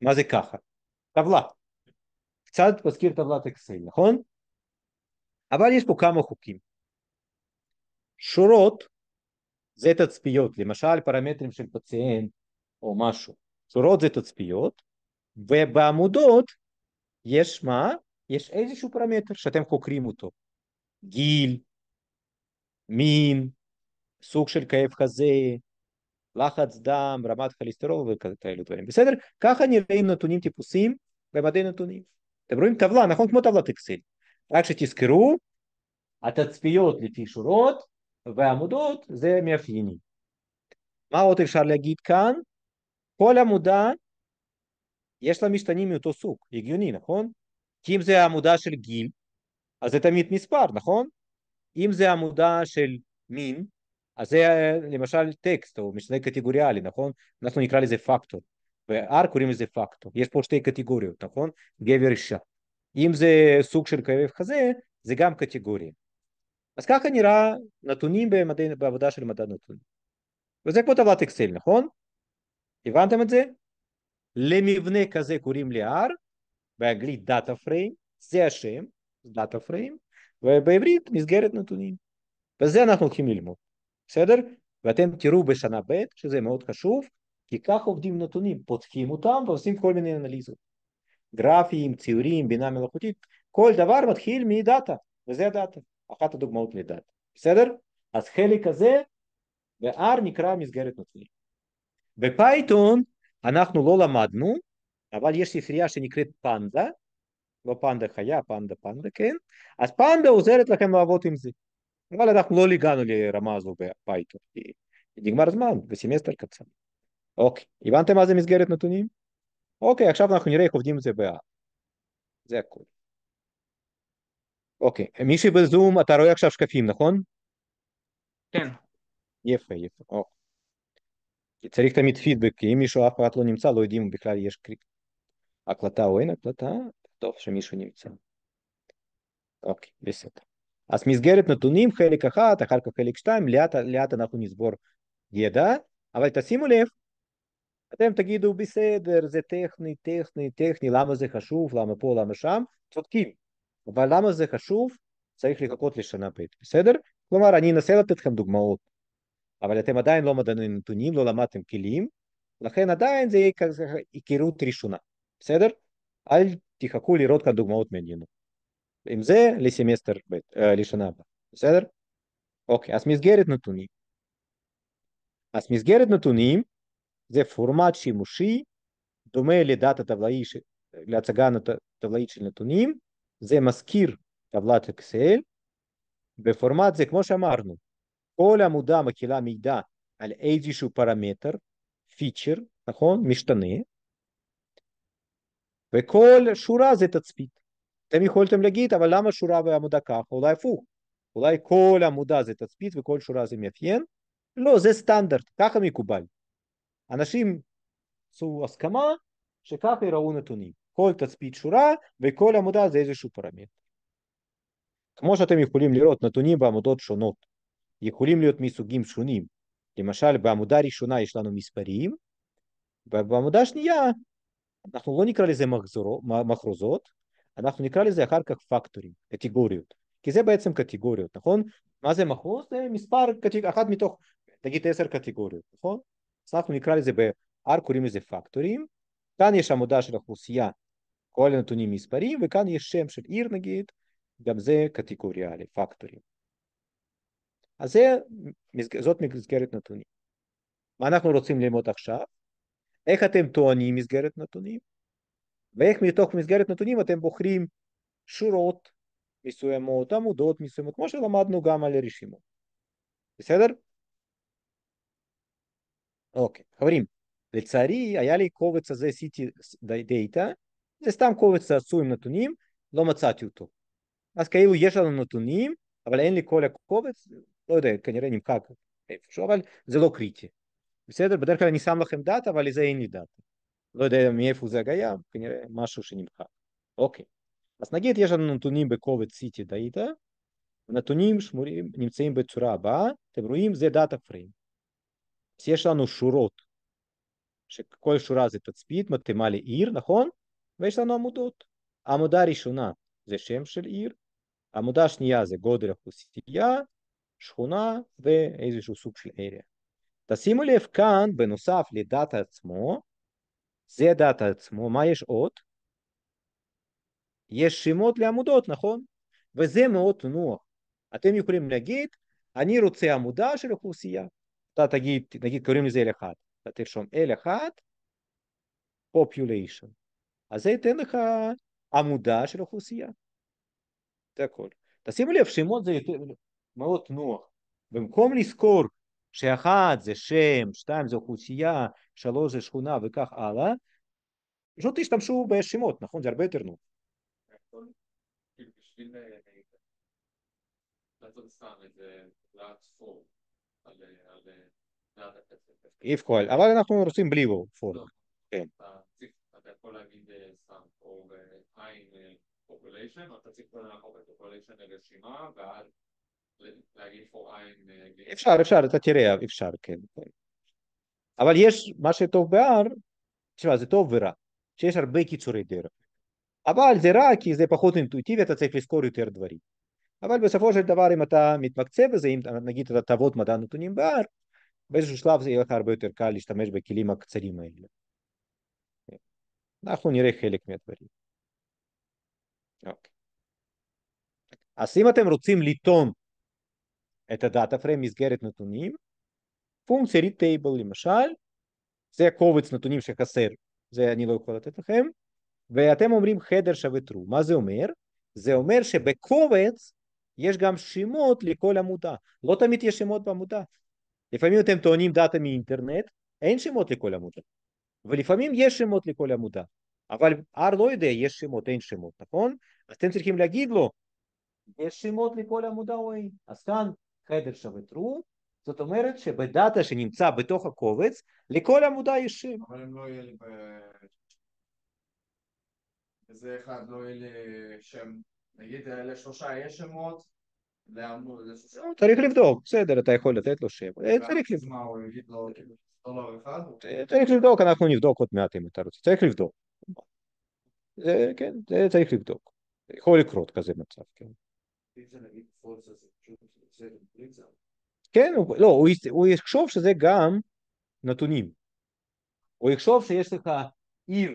A: מה זה ככה? טבלה. קצת מזכיר טבלת אקסל, נכון? אבל יש פה כמה חוקים. שורות זה תצפיות, למשל פרמטרים של פציינט או משהו. שורות זה תצפיות, ובעמודות יש מה? יש איזשהו פרמטר שאתם חוקרים אותו. גיל, מין, סוג של כאב חזה, לחץ דם, רמת כולסטרול וכאלו דברים. בסדר? ככה נראים נתונים טיפוסיים במדעי נתונים. אתם רואים טבלה, נכון? כמו טבלת אקסל. רק שתזכרו, התצפיות לפי שורות ועמודות זה מאפיינים. מה עוד אפשר להגיד כאן? כל עמודה יש לה משתנים מאותו סוג, הגיוני, נכון? כי אם זה עמודה של גיל, אז זה תמיד מספר, נכון? אם זה עמודה של מין, אז זה למשל טקסט או משנה קטגוריאלי, נכון? אנחנו נקרא לזה פקטור, ו-R קוראים לזה פקטור. יש פה שתי קטגוריות, נכון? גבר אישה. אם זה סוג של כאב חזה, זה גם קטגוריה. אז ככה נראה נתונים במדע, בעבודה של מדע נתונים. וזה כמו טבלת אקסל, נכון? הבנתם את זה? למבנה כזה קוראים לי R, באנגלית data frame, זה השם, data frame, ובעברית מסגרת נתונים. וזה אנחנו הולכים ללמוד, בסדר? ואתם תראו בשנה ב' שזה מאוד חשוב, כי כך עובדים נתונים, פותחים אותם ועושים כל מיני אנליזות. גרפים, ציורים, בינה מלאכותית, כל דבר מתחיל מ data, וזה ה data, אחת הדוגמאות ל data, בסדר? אז חלק הזה ב-R נקרא מסגרת נתונים. ב Python אנחנו לא למדנו, אבל יש ספרייה שנקראת פנדה, לא פנדה חיה, פנדה פנדה, כן? אז פנדה עוזרת לכם לעבוד עם זה. אבל אנחנו לא הגענו לרמה הזו ב Python, נגמר זמן, בסמסטר קצר. אוקיי, הבנתם מה זה מסגרת נתונים? אוקיי, עכשיו אנחנו נראה איך עובדים עם זה ב... זה הכל. אוקיי, מי שבזום, אתה רואה עכשיו שקפים, נכון?
B: כן.
A: יפה, יפה. אוקיי. צריך תמיד פידבק, כי אם מישהו אף אחד לא נמצא, לא יודעים בכלל יש הקלטה או אין הקלטה, טוב שמישהו נמצא. אוקיי, בסדר. אז מסגרת נתונים, חלק אחד, אחר כך חלק שתיים, לאט לאט אנחנו נסבור ידע, אבל תשימו לב, אתם תגידו בסדר, זה טכני, טכני, טכני, למה זה חשוב, למה פה, למה שם, צודקים, אבל למה זה חשוב, צריך לחכות לשנה ב', בסדר? כלומר, אני אנסה לתת לכם דוגמאות, אבל אתם עדיין לא מדעני נתונים, לא למדתם כלים, לכן עדיין זה יהיה כזה היכרות ראשונה, בסדר? אל תחכו לראות כאן דוגמאות מעניינות. עם זה לסמסטר ב', אה, לשנה הבאה, בסדר? אוקיי, אז מסגרת נתונים. אז מסגרת נתונים זה פורמט שימושי דומה לדאטה טבלאי, להצגה טבלאית של נתונים, זה מזכיר טבלת אקסל, בפורמט זה כמו שאמרנו, כל עמודה מכילה מידע על איזשהו פרמטר, פיצ'ר, נכון? משתנה, וכל שורה זה תצפית. אתם יכולתם להגיד, אבל למה שורה ועמודה ככה? אולי הפוך. אולי כל עמודה זה תצפית וכל שורה זה מאפיין? לא, זה סטנדרט, ככה מקובל. אנשים עשו הסכמה שככה יראו נתונים. כל תצפית שורה וכל עמודה זה איזשהו פרמטר. כמו שאתם יכולים לראות, נתונים בעמודות שונות יכולים להיות מסוגים שונים. למשל, בעמודה הראשונה יש לנו מספרים, ובעמודה השנייה אנחנו לא נקרא לזה מחזורו, מחרוזות, אנחנו נקרא לזה אחר כך פקטורים, קטגוריות. כי זה בעצם קטגוריות, נכון? מה זה מחוז? זה מספר, אחת מתוך, נגיד עשר קטגוריות, נכון? אז אנחנו נקרא לזה ב-R קוראים לזה פקטורים, כאן יש עמודה של אוכלוסייה, כל הנתונים מספרים, וכאן יש שם של עיר נגיד, גם זה קטגוריאלי, פקטורים. אז זה, זאת מסגרת נתונים. מה אנחנו רוצים ללמוד עכשיו? איך אתם טוענים מסגרת נתונים? ואיך מתוך מסגרת נתונים אתם בוחרים שורות מסוימות, עמודות מסוימות, כמו שלמדנו גם על רשימות. בסדר? אוקיי, חברים, לצערי היה לי קובץ הזה עשיתי דאטה, זה סתם קובץ עשוי עם נתונים, לא מצאתי אותו. אז כאילו יש לנו נתונים, אבל אין לי כל הקובץ, לא יודע, כנראה נמחק איפשהו, אבל זה לא קריטי. בסדר? בדרך כלל אני שם לכם דאטה, אבל לזה אין לי דאטה. לא יודע מאיפה זה היה, כנראה משהו שנמחק. אוקיי. אז נגיד יש לנו נתונים בקובץ city data, הנתונים שמורים, נמצאים בצורה הבאה, אתם רואים זה data frame. אז יש לנו שורות, שכל שורה זה תצפית מתאימה לעיר, נכון? ויש לנו עמודות. העמודה הראשונה זה שם של עיר, העמודה השנייה זה גודל אוכלוסייה, שכונה ואיזשהו סוג של אריה. תשימו לב כאן, בנוסף לדאטה עצמו, זה דאטה עצמו, מה יש עוד? יש שמות לעמודות, נכון? וזה מאוד נוח. אתם יכולים להגיד, אני רוצה עמודה של אוכלוסייה. אתה תגיד, נגיד קוראים לזה L1, אתה תרשום L1, population. אז זה ייתן לך עמודה של אוכלוסייה. זה הכל. תשימו לב, שמות זה יותר, מאוד נוח. במקום לזכור שאחד זה שם, שתיים זה אוכלוסייה, שלוש זה שכונה וכך הלאה, פשוט תשתמשו בשמות, נכון? זה הרבה יותר נוח.
C: בשביל לעשות סתם איזה על דאטה כסף.
A: אי אפשר, אבל אנחנו רוצים בלי פורם. כן.
C: אתה יכול להגיד סתם, או ב in population, אתה צריך להפוך את population לרשימה, ואז להגיד for in...
A: אפשר, אפשר, אתה תראה, אפשר, כן. אבל יש, מה שטוב ב-R, תשמע, זה טוב ורע, שיש הרבה קיצורי דרך. אבל זה רע כי זה פחות אינטואיטיבי, אתה צריך לזכור יותר דברים. אבל בסופו של דבר אם אתה מתמקצע בזה, אם נגיד אתה תעבוד מדע נתונים ב-R, באיזשהו שלב זה יהיה לך הרבה יותר קל להשתמש בכלים הקצרים האלה. אנחנו נראה חלק מהדברים. אוקיי. אז אם אתם רוצים לטעון את הדאטה פריים מסגרת נתונים, פונקציה table למשל, זה קובץ נתונים שחסר, זה אני לא יכול לתת לכם, ואתם אומרים חדר שווה true, מה זה אומר? זה אומר שבקובץ יש גם שמות לכל עמודה, לא תמיד יש שמות בעמודה, לפעמים אתם טוענים דאטה מאינטרנט, אין שמות לכל עמודה, ולפעמים יש שמות לכל עמודה, אבל R לא יודע, יש שמות, אין שמות, נכון? אז אתם צריכים להגיד לו, יש שמות לכל עמודה או אין, אז כאן חדר שווה true, זאת אומרת שבדאטה שנמצא בתוך הקובץ, לכל עמודה יש שם.
C: אבל אם לא יהיה לי. איזה אחד לא יהיה לי שם, נגיד לשלושה יש שמות.
A: צריך לבדוק, בסדר, אתה יכול לתת לו שם, צריך לבדוק.
C: מה, הוא יגיד לו דולר אחד?
A: צריך לבדוק, אנחנו נבדוק עוד מעט אם אתה רוצה, צריך לבדוק. זה, כן, זה צריך לבדוק. יכול לקרות כזה מצב, כן. כן, לא, הוא יחשוב שזה גם נתונים. הוא יחשוב שיש לך עיר,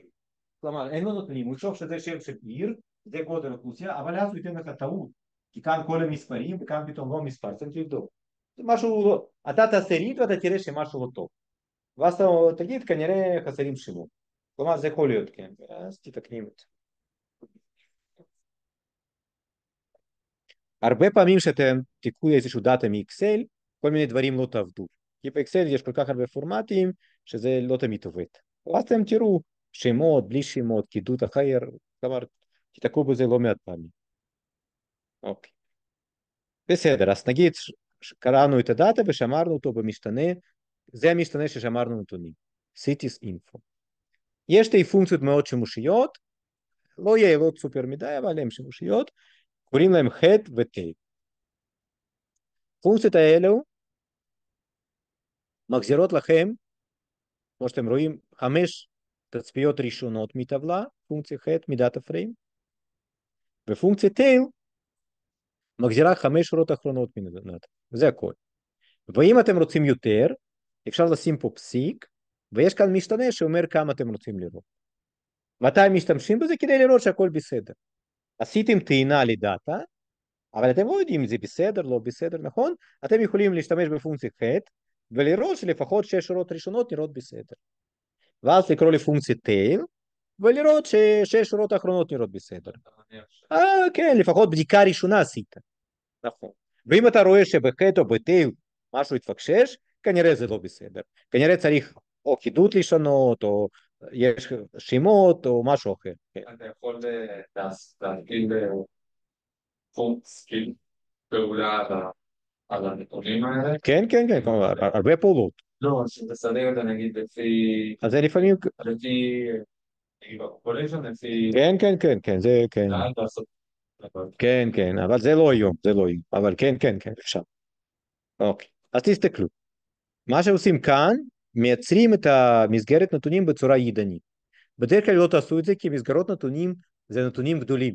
A: כלומר אין לו נתונים, הוא יחשוב שזה שם של עיר, זה גודל האוכלוסייה, אבל אז הוא ייתן לך טעות, כי כאן כל המספרים וכאן פתאום לא מספר, צריך לבדוק. משהו, לא, אתה תעשה ריד ואתה תראה שמשהו לא טוב. ואז אתה תגיד כנראה חסרים שמות. כלומר זה יכול להיות, כן, אז תתקנים את זה. הרבה פעמים שאתם תיקחו איזשהו דאטה מאקסל, כל מיני דברים לא תעבדו. כי באקסל יש כל כך הרבה פורמטים שזה לא תמיד עובד. ואז אתם תראו שמות, בלי שמות, קידוד אחר, כלומר, תתקעו בזה לא מעט פעמים. אוקיי. בסדר, אז נגיד שקראנו את הדאטה ושמרנו אותו במשתנה, זה המשתנה ששמרנו נתונים, cities info. יש שתי פונקציות מאוד שימושיות, לא יעילות סופר מדי, אבל הן שימושיות, קוראים להם head ו-tail. פונקציות האלו מחזירות לכם, כמו שאתם רואים, חמש תצפיות ראשונות מטבלה, פונקציה head מדאטה פריים, ופונקציה tail מחזירה חמש שורות אחרונות מדאטה, וזה הכל. ואם אתם רוצים יותר, אפשר לשים פה פסיק, ויש כאן משתנה שאומר כמה אתם רוצים לראות. מתי משתמשים בזה? כדי לראות שהכל בסדר. עשיתם טעינה לדאטה, אבל אתם לא יודעים אם זה בסדר, לא בסדר, נכון? אתם יכולים להשתמש בפונקציה ח' ולראות שלפחות שש שורות ראשונות נראות בסדר. ואז לקרוא לפונקציה tail ולראות ששש שורות האחרונות נראות בסדר.
C: ש...
A: אה, כן, לפחות בדיקה ראשונה עשית. נכון. ואם אתה רואה שבחטא או בטל משהו התפקשש, כנראה זה לא בסדר. כנראה צריך או חידוד לשנות, או יש שמות, או משהו אחר. כן.
C: אתה יכול אה, להס- להפעיל אה, פונקס, כאילו, פעולה על הנתונים האלה?
A: כן, כן, כן, הרבה פעולות.
C: לא, שתסדר את זה נגיד לפי,
A: אז זה לפעמים,
C: לפי,
A: כן, כן, כן, כן, זה כן. כן, כן, אבל זה לא היום, זה לא היום. אבל כן, כן, כן, אפשר. אוקיי, אז תסתכלו. מה שעושים כאן, מייצרים את המסגרת נתונים בצורה ידנית. בדרך כלל לא תעשו את זה כי מסגרות נתונים זה נתונים גדולים.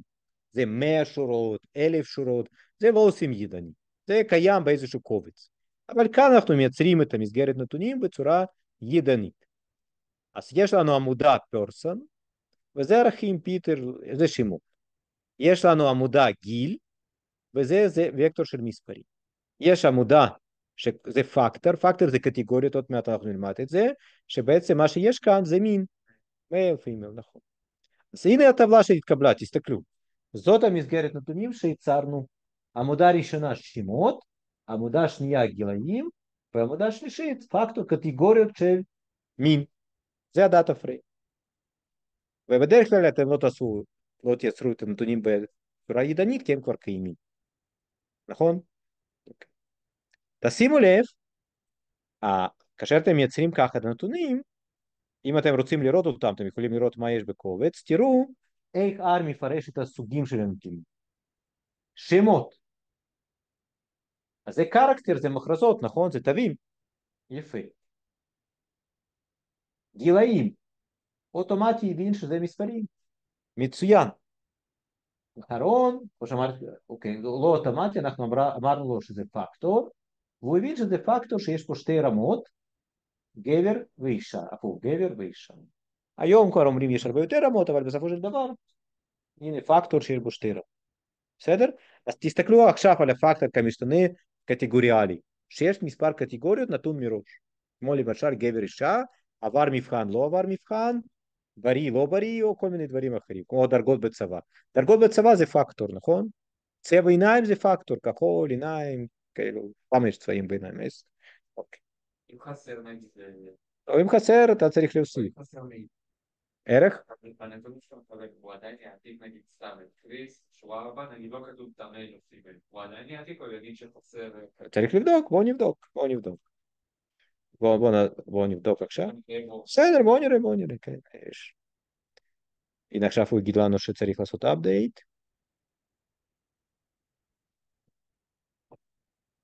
A: זה 100 שורות, 1,000 שורות, זה לא עושים ידנית. זה קיים באיזשהו קובץ. אבל כאן אנחנו מייצרים את המסגרת נתונים בצורה ידנית. אז יש לנו עמודה פרסון, וזה ערכים פיטר, זה שמות. יש לנו עמודה גיל, וזה זה וקטור של מספרים. יש עמודה שזה פקטור, פקטור זה קטגוריות, עוד מעט אנחנו נלמד את זה, שבעצם מה שיש כאן זה מין, מייל פימל, נכון. אז הנה הטבלה שהתקבלה, תסתכלו. זאת המסגרת נתונים שהצרנו. עמודה ראשונה שמות, עמודה שנייה גילאים, ועמודה שלישית פקטור קטגוריות של מין. זה הדאטה פריים. ובדרך כלל אתם לא תעשו, לא תייצרו את הנתונים בצורה ידנית, כי הם כבר קיימים. נכון? תשימו לב, כאשר אתם מייצרים ככה את הנתונים, אם אתם רוצים לראות אותם, אתם יכולים לראות מה יש בקובץ, תראו איך R מפרש את הסוגים של הנתונים. שמות. אז זה קרקטר, זה מכרזות, נכון? זה תווים. יפה. גילאים. אוטומטי הבין שזה מספרים. מצוין. אחרון, כמו שאמרתי, אוקיי, לא אוטומטי, אנחנו אמר, אמרנו לו שזה פקטור, והוא הבין שזה פקטור שיש פה שתי רמות, גבר ואישה, הפוך, גבר ואישה. היום כבר אומרים יש הרבה יותר רמות, אבל בסופו של דבר, הנה פקטור שיש בו שתי רמות. בסדר? אז תסתכלו עכשיו על הפקטור כמשתנה קטגוריאלי, שיש מספר קטגוריות נתון מראש, כמו למשל גבר אישה, עבר מבחן, לא עבר מבחן, בריא, לא בריא, או כל מיני דברים אחרים, כמו דרגות בצבא. דרגות בצבא זה פקטור, נכון? צבע עיניים זה פקטור, כחול, עיניים, כאילו, כמה יש צבעים בעיניים? יש? אוקיי.
C: אם חסר נגיד, אה,
A: או אם חסר, אתה צריך להוסיף. ערך?
C: או אה,
A: צריך לבדוק, בואו נבדוק, בואו נבדוק. בואו בוא, בוא נבדוק עכשיו. בסדר, בואו נראה, בואו נראה, כן, יש. הנה עכשיו הוא יגיד לנו שצריך לעשות update.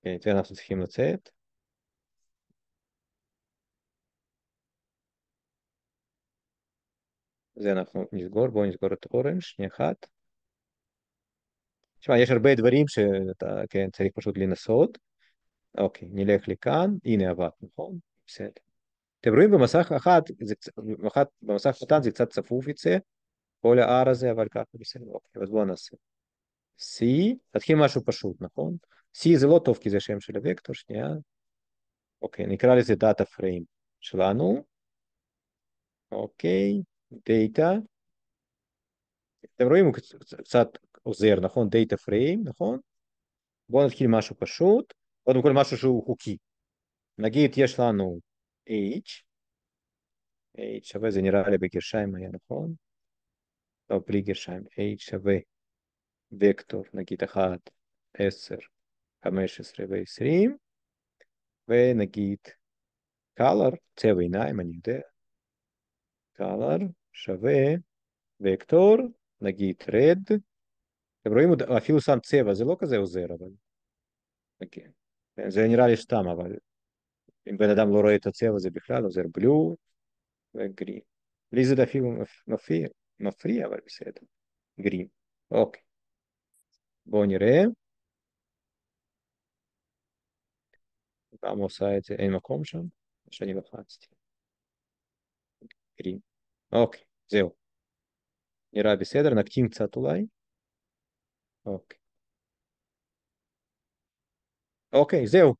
A: כן, את זה אנחנו צריכים לצאת. זה אנחנו נסגור, בואו נסגור את אורנג' שנייה אחת. תשמע, יש הרבה דברים שאתה, כן, צריך פשוט לנסות. אוקיי, נלך לכאן, הנה עבד, נכון? בסדר. אתם רואים במסך אחד, זה, במסך, קטן זה קצת צפוף יצא, כל ה-R הזה, אבל ככה בסדר, אוקיי, אז בואו נעשה. C, נתחיל משהו פשוט, נכון? C זה לא טוב כי זה שם של הוקטור, שנייה. אוקיי, נקרא לזה דאטה פריים שלנו. אוקיי, דאטה. אתם רואים, הוא קצ- קצת עוזר, נכון? data frame, נכון? בואו נתחיל משהו פשוט. קודם כל משהו שהוא חוקי. נגיד יש לנו age, age שווה, זה נראה לי בגרשיים היה נכון? לא, בלי גרשיים, age שווה וקטור, נגיד 1, 10, 15 ו-20, ונגיד color, צבע עיניים, אני יודע, color שווה וקטור, נגיד red, אתם רואים, אפילו שם צבע, זה לא כזה עוזר, אבל... כן. זה נראה לי סתם, אבל אם בן אדם לא רואה את הצבע זה בכלל עוזר בלו וגרין. לי זה אפילו מפריע, מפריע, אבל בסדר. גרין. אוקיי. בואו נראה. פעם עושה את זה, אין מקום שם, שאני לחצתי. גרין. אוקיי, זהו. נראה בסדר, נקטין קצת אולי. אוקיי. אוקיי, זהו.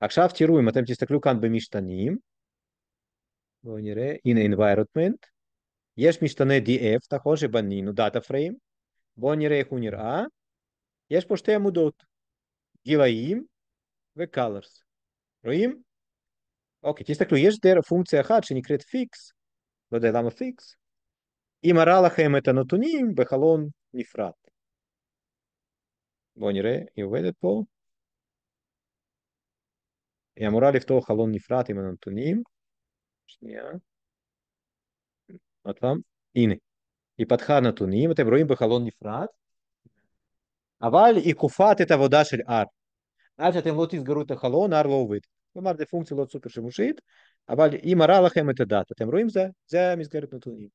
A: עכשיו תראו, אם אתם תסתכלו כאן במשתנים, בואו נראה, הנה environment, יש משתנה df, נכון, שבנינו דאטה פריים, בואו נראה איך הוא נראה. יש פה שתי עמודות, גילאים ו-colors. רואים? אוקיי, תסתכלו, יש דרך פונקציה אחת שנקראת fix, לא יודע למה fix, היא מראה לכם את הנתונים בחלון נפרד. בואו נראה, היא עובדת פה. היא אמורה לפתוח חלון נפרד עם הנתונים. שנייה. עוד פעם, הנה. היא פתחה נתונים, אתם רואים בחלון נפרד, אבל היא קופאת את העבודה של R. עד שאתם לא תסגרו את החלון, R לא עובד. כלומר, זו פונקציה לא סופר שימושית, אבל היא מראה לכם את הדאטה. אתם רואים זה? זה המסגרת נתונים.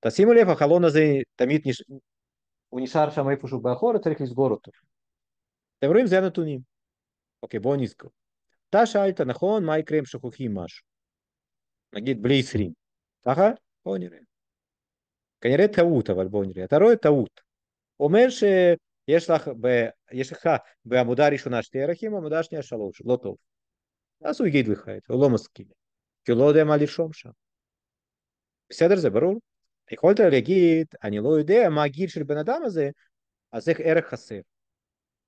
A: תשימו לב, החלון הזה תמיד נש... הוא נשאר שם איפשהו באחור, צריך לסגור אותו. אתם רואים? זה הנתונים. אוקיי, בואו נזכור. אתה שאלת, נכון, מה יקרה אם שוכחים משהו? נגיד בלי 20. ככה? בואו נראה. כנראה טעות, אבל בואו נראה. אתה רואה טעות. אומר שיש לך, ב... יש לך בעמודה הראשונה שתי ערכים, בעמודה השנייה שלוש, לא טוב. אז הוא יגיד לך את זה, הוא לא מסכים. כי הוא לא יודע מה לרשום שם. בסדר? זה ברור? יכולת להגיד, אני לא יודע מה הגיל של בן אדם הזה, אז איך ערך חסר.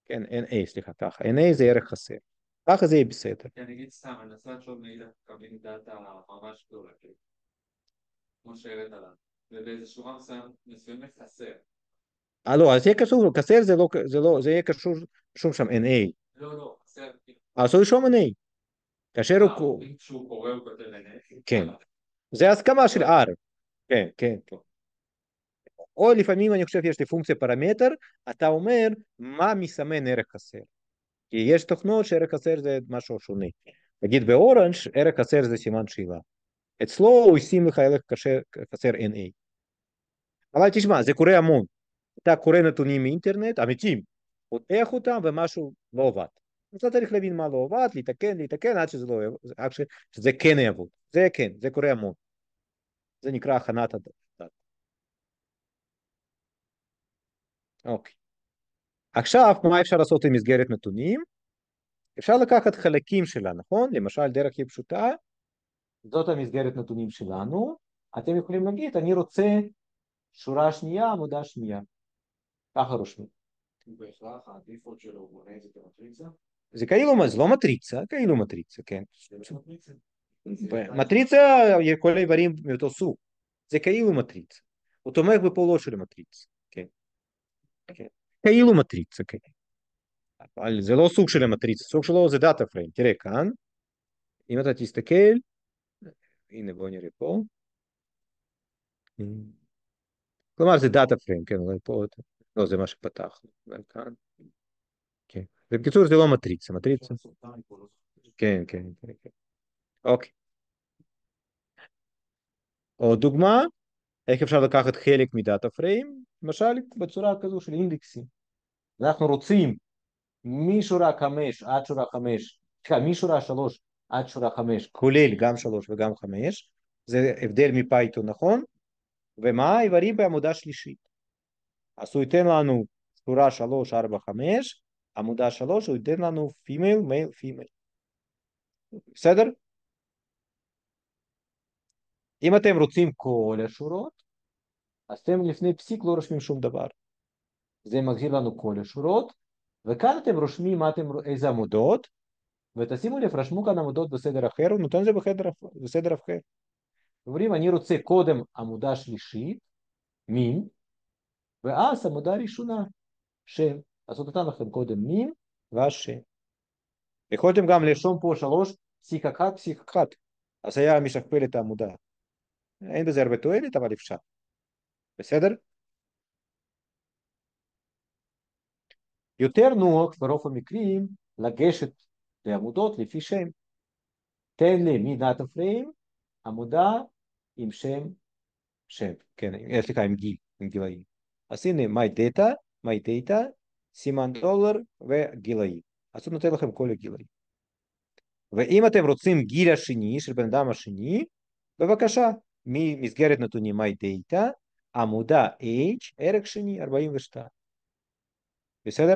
A: כן, NA, סליחה, ככה, NA זה ערך חסר. ככה זה יהיה בסדר.
C: אני אגיד סתם, אני מנסה לחשוב מאידך מקבלים דאטה ממש גדולה, כאילו. כמו שהראית עליו. ובאיזה שורה מסוימת חסר.
A: אה, לא, אז זה יהיה קשור, חסר זה לא, זה לא, זה יהיה קשור, רשום שם NA.
C: לא, לא, חסר. כאילו.
A: אז הוא ירשום NA. כאשר
C: אה,
A: הוא...
C: כשהוא קורא הוא כותב NA.
A: כן. זה הסכמה של R. כן, כן, כן. או לפעמים אני חושב יש לי פונקציה פרמטר, אתה אומר מה מסמן ערך חסר. כי יש תוכנות שערך חסר זה משהו שונה. נגיד באורנג' ערך חסר זה סימן שאלה. אצלו הוא ישים לך ערך חסר NA. אבל תשמע, זה קורה המון. אתה קורא נתונים מאינטרנט, אמיתיים, פותח אותם ומשהו לא עובד. אתה צריך להבין מה לא עובד, להתקן, להתקן עד שזה לא עד שזה כן יעבוד. זה כן, זה קורה המון. זה נקרא הכנת הדת. אוקיי. עכשיו, מה אפשר לעשות עם מסגרת נתונים? אפשר לקחת חלקים שלה, נכון? למשל, דרך היא פשוטה, זאת המסגרת נתונים שלנו. אתם יכולים להגיד, אני רוצה שורה שנייה, עמודה שנייה. ככה רושמים.
C: בהכרח הדיפולט שלו הוא בונה את זה כמטריצה?
A: זה כאילו, זה לא מטריצה, כאילו מטריצה, כן. מטריצה, כל האיברים מאותו סוג. זה כאילו מטריצה. הוא תומך בפעולות של המטריצה, כן. כאילו מטריצה, כן. אבל זה לא סוג של המטריצה, סוג שלו זה דאטה פריים. תראה כאן, אם אתה תסתכל, הנה בוא נראה פה. כלומר זה דאטה פריים, כן, אולי פה, לא, זה מה שפתחנו, כאן. כן. ובקיצור זה לא מטריצה, מטריצה. כן, כן, כן, כן. אוקיי. עוד דוגמה, איך אפשר לקחת חלק מדאטה פריים? למשל בצורה כזו של אינדקסים. אנחנו רוצים משורה 5 עד שורה 5, סליחה, משורה 3 עד שורה 5, כולל גם 3 וגם 5, זה הבדל מפייתון, נכון? ומה האיברים בעמודה שלישית? אז הוא ייתן לנו שורה 3, 4, 5, עמודה 3 הוא ייתן לנו female, male, female. בסדר? אם אתם רוצים כל השורות, אז אתם לפני פסיק לא רושמים שום דבר. זה מחזיר לנו כל השורות, וכאן אתם רושמים אתם, איזה עמודות, ותשימו לב, רשמו כאן עמודות בסדר אחר, הוא נותן את זה בחדר, בסדר אחר. אומרים, אני רוצה קודם עמודה שלישית, מין, ואז עמודה ראשונה, שם. אז הוא נתן לכם קודם מין, ואז שם. יכולתם גם לרשום פה שלוש, פסיק אחת, פסיק אחת. אז היה משכפל את העמודה. אין בזה הרבה תועלת, אבל אפשר. בסדר? יותר נוח ברוב המקרים לגשת לעמודות לפי שם. תן לי מדאטה פריים עמודה עם שם, שם, כן, סליחה, עם גיל, עם גילאים. אז הנה, my data, my data, סימן דולר וגילאים. אז הוא נותן לכם כל הגילאים. ואם אתם רוצים גיל השני של בן אדם השני, בבקשה, ממסגרת נתונים MyData, עמודה H, ערך שני 42. בסדר?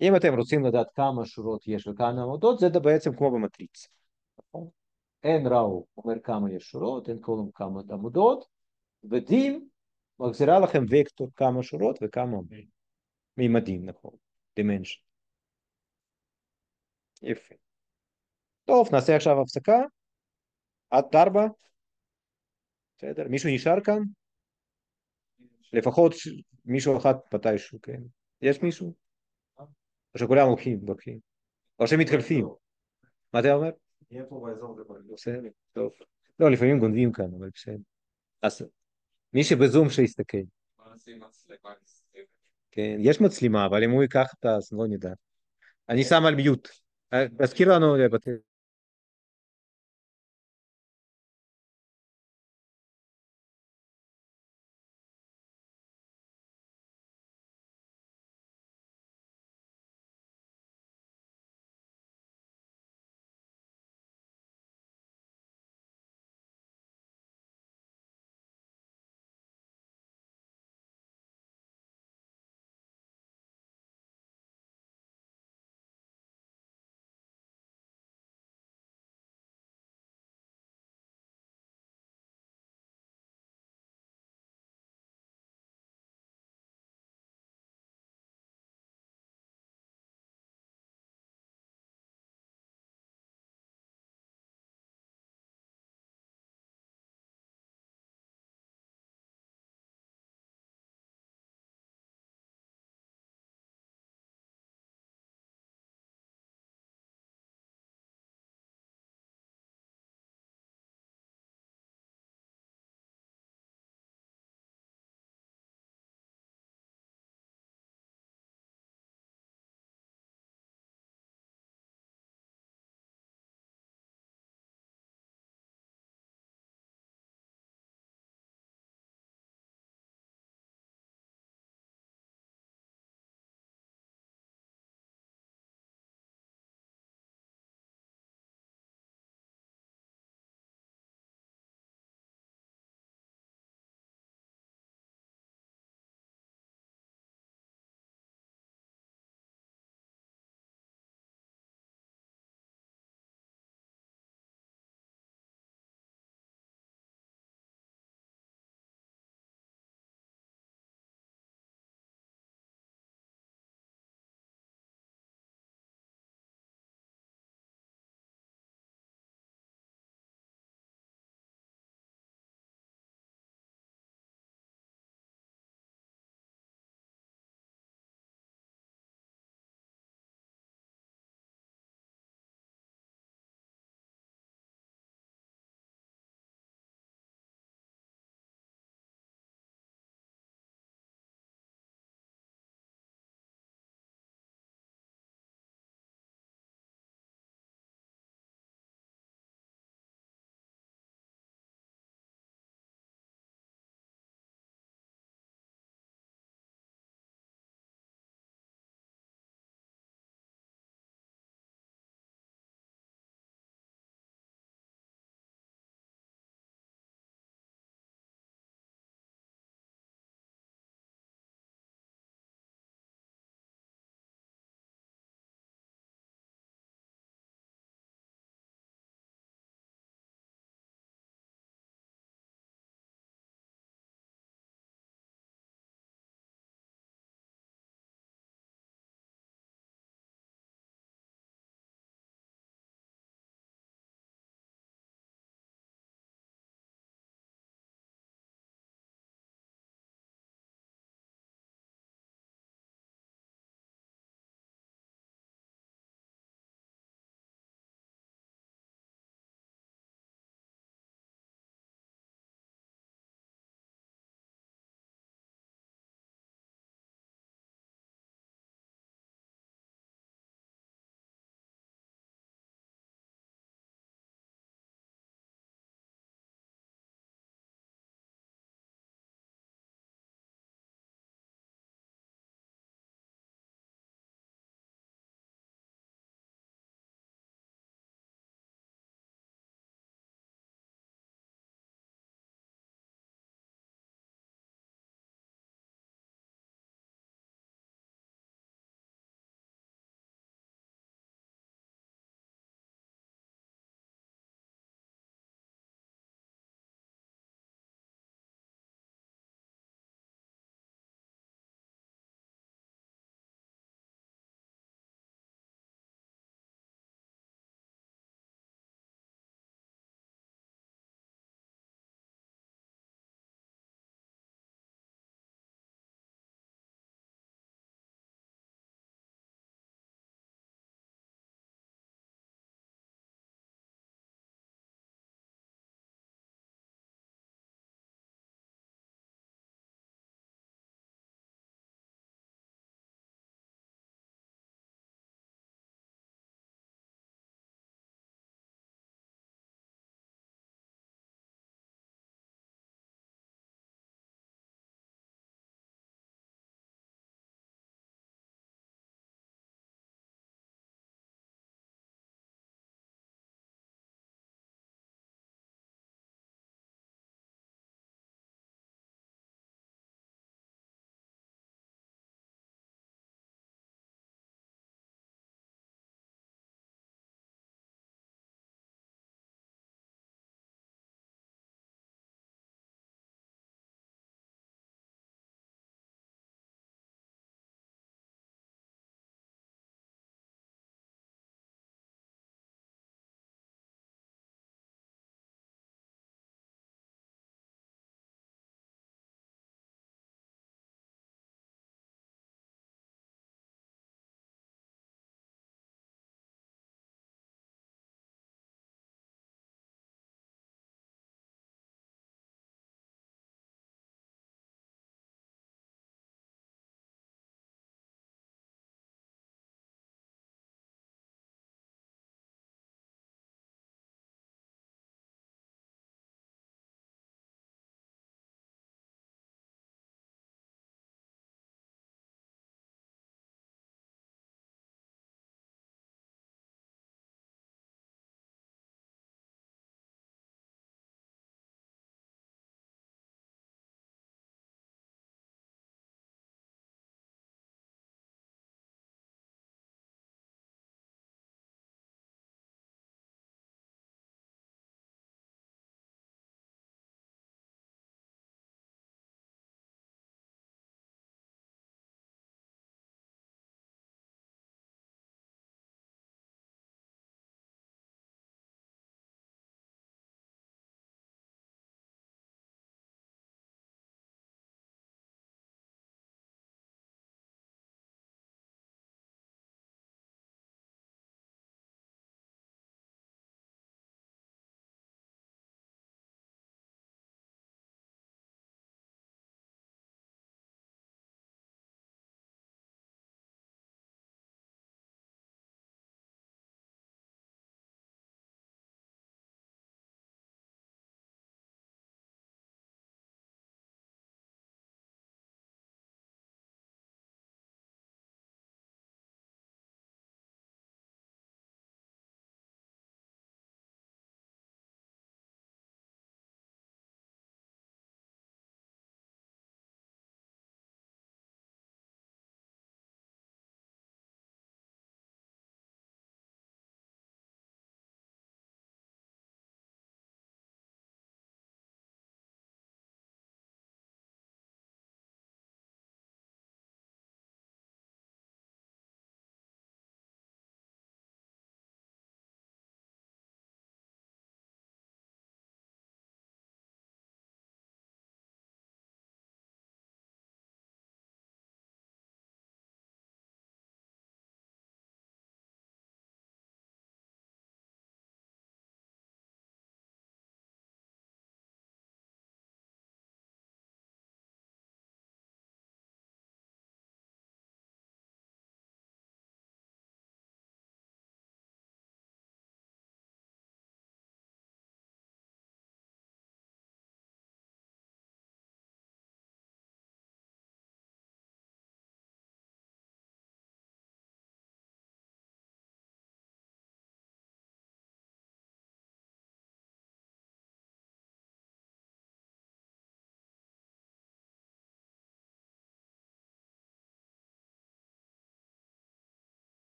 A: אם אתם רוצים לדעת כמה שורות יש וכמה עמודות, זה בעצם כמו במטריצה. נכון? אין ראו אומר כמה יש שורות, אין קולום כמה עמודות, ודים מחזירה לכם וקטור כמה שורות וכמה מימדים, נכון, dimension. יפה. טוב, נעשה עכשיו הפסקה. עד ארבע. בסדר, מישהו נשאר כאן? לפחות מישהו אחד מתישהו, כן. יש מישהו? או שכולם הולכים, הולכים. או שהם מתחלפים. מה אתה אומר?
D: נהיה פה באזור זה.
A: בסדר, טוב. לא, לפעמים גונבים כאן, אבל בסדר. אז מי שבזום שיסתכל. כן, יש מצלמה, אבל אם הוא ייקח את ה... אז לא נדע. אני שם על מיוט. אה, תזכיר לנו לבטל.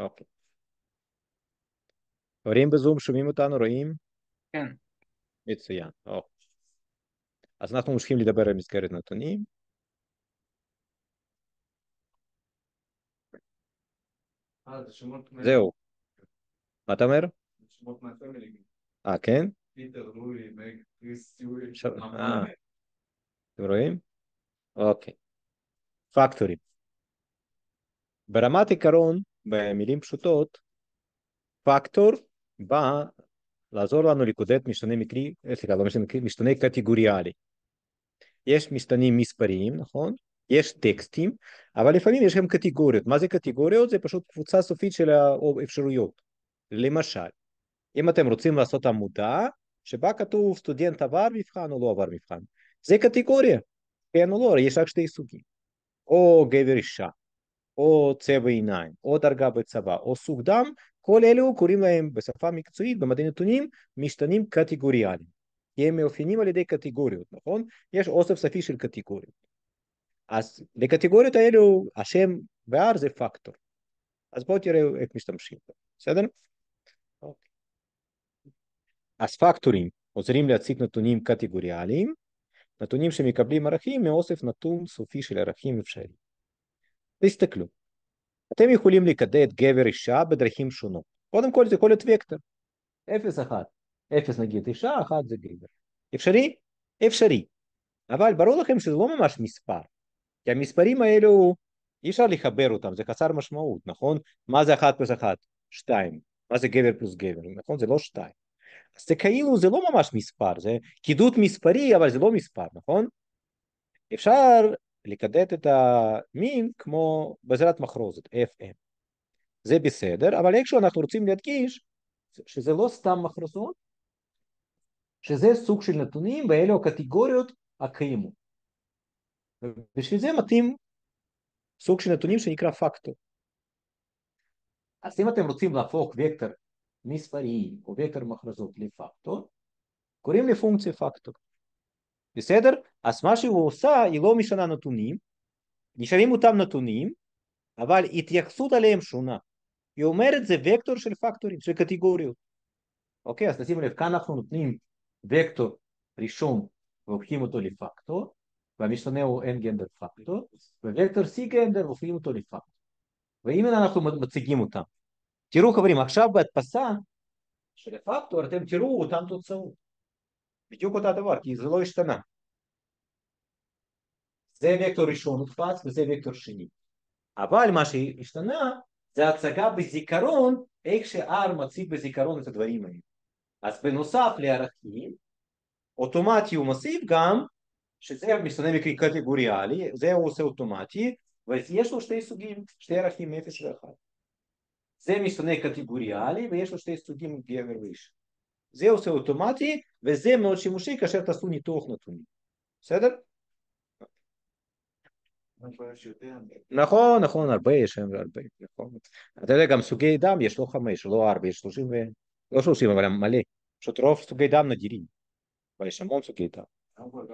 A: אוקיי. רואים בזום, שומעים אותנו, רואים?
B: כן.
A: מצוין. אוקיי. אז אנחנו ממשיכים לדבר על מסגרת נתונים.
C: אה,
A: זהו. מה אתה אומר? אה, כן? אה. אתם רואים? אוקיי. פקטורים. ברמת עיקרון, במילים פשוטות, פקטור בא לעזור לנו לקודד משתנה מקרי, אה, סליחה, לא משתנה מקרי, משתנה קטגוריאלי. יש משתנים מספריים, נכון? יש טקסטים, אבל לפעמים יש גם קטגוריות. מה זה קטגוריות? זה פשוט קבוצה סופית של האפשרויות. למשל, אם אתם רוצים לעשות עמודה שבה כתוב סטודנט עבר מבחן או לא עבר מבחן, זה קטגוריה, כן או לא, יש רק שתי סוגים. או גבר אישה, או צבע עיניים, או דרגה בצבא, או סוג דם, כל אלו קוראים להם בשפה מקצועית, במדעי נתונים, משתנים קטגוריאליים. כי הם מאופיינים על ידי קטגוריות, נכון? יש אוסף סופי של קטגוריות. אז לקטגוריות האלו השם ב-R זה פקטור. אז בואו תראו איך משתמשים בו, בסדר? אוקיי. אז פקטורים עוזרים להציג נתונים קטגוריאליים, נתונים שמקבלים ערכים מאוסף נתון סופי של ערכים אפשריים. תסתכלו, אתם יכולים לקדד גבר אישה בדרכים שונות. קודם כל זה יכול להיות וקטור. 0, 1. 0 נגיד אישה, 1 זה גבר. אפשרי? אפשרי. אבל ברור לכם שזה לא ממש מספר. כי המספרים האלו אי אפשר לחבר אותם, זה חסר משמעות, נכון? מה זה 1 פלוס 1? 2. מה זה גבר פלוס גבר, נכון? זה לא 2. אז זה כאילו, זה לא ממש מספר, זה קידוד מספרי, אבל זה לא מספר, נכון? אפשר לקדד את המין כמו בעזרת מחרוזת, FM. זה בסדר, אבל איכשהו אנחנו רוצים להדגיש שזה לא סתם מחרוזות, שזה סוג של נתונים ואלו הקטגוריות הקיימות. ובשביל זה מתאים סוג של נתונים שנקרא פקטור. אז אם אתם רוצים להפוך וקטור מספרי או וקטור מחרזות לפקטור, קוראים לפונקציה פקטור. בסדר? אז מה שהוא עושה, היא לא משנה נתונים, נשארים אותם נתונים, אבל התייחסות עליהם שונה. היא אומרת זה וקטור של פקטורים, של קטגוריות. אוקיי, אז תשימו לב, כאן אנחנו נותנים וקטור ראשון והופכים אותו לפקטור, והמשתנה הוא n גנדר פקטור, ווקטור c גנדר הופכים אותו לפקטור. ואם אנחנו מציגים אותם, תראו חברים, עכשיו בהדפסה של הפקטור אתם תראו אותן תוצאות. בדיוק אותה דבר, כי זה לא השתנה. זה וקטור ראשון הודפס וזה וקטור שני. אבל מה שהשתנה זה הצגה בזיכרון, איך ש-R מציג בזיכרון את הדברים האלה. אז בנוסף לערכים, אוטומטי הוא מוסיף גם, שזה משתנה מקרי קטגוריאלי, זה הוא עושה אוטומטי, ויש לו שתי סוגים, שתי ערכים 0 ו-1. זה משתנה קטגוריאלי ויש לו שתי סוגים גבר ואיש. זה עושה אוטומטי וזה מאוד שימושי כאשר תעשו ניתוח נתונים. בסדר? נכון, נכון, הרבה יש שם הרבה, נכון. אתה יודע, גם סוגי דם יש לא חמש, לא ארבע, יש שלושים ו... לא שלושים, אבל מלא. פשוט רוב סוגי דם נדירים. אבל יש המון סוגי דם.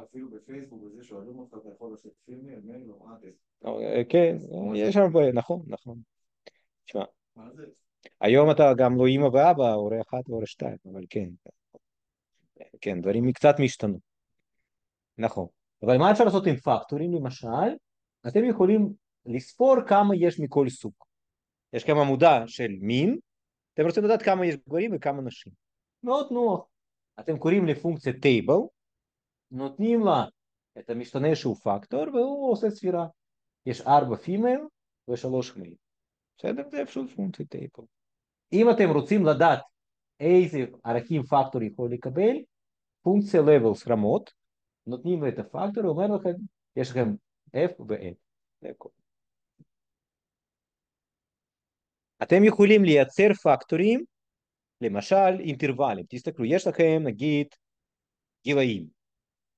C: אפילו בפייסבוק וזה שואלים אותך, אתה יכול לעשות פילמי, מייל או אדס.
A: כן, יש הרבה, נכון, נכון. תשמע,
C: מה זה?
A: היום אתה גם לא אמא ואבא, הורה אחד והורה שתיים, אבל כן. כן, דברים קצת משתנו. נכון. אבל מה אפשר לעשות עם פקטורים למשל? אתם יכולים לספור כמה יש מכל סוג. יש כאן עמודה של מין, אתם רוצים לדעת כמה יש גברים וכמה נשים. מאוד נוח. אתם קוראים לפונקציה table, נותנים לה את המשתנה שהוא פקטור והוא עושה ספירה. יש ארבע female ושלוש male. בסדר? זה פשוט פונקציה table. אם אתם רוצים לדעת איזה ערכים פקטור יכול לקבל, פונקציה levels רמות, נותנים לו את הפקטור, הוא אומר לכם, יש לכם F ו-F. זה הכל. אתם יכולים לייצר פקטורים, למשל אינטרוולים. תסתכלו, יש לכם נגיד גילאים,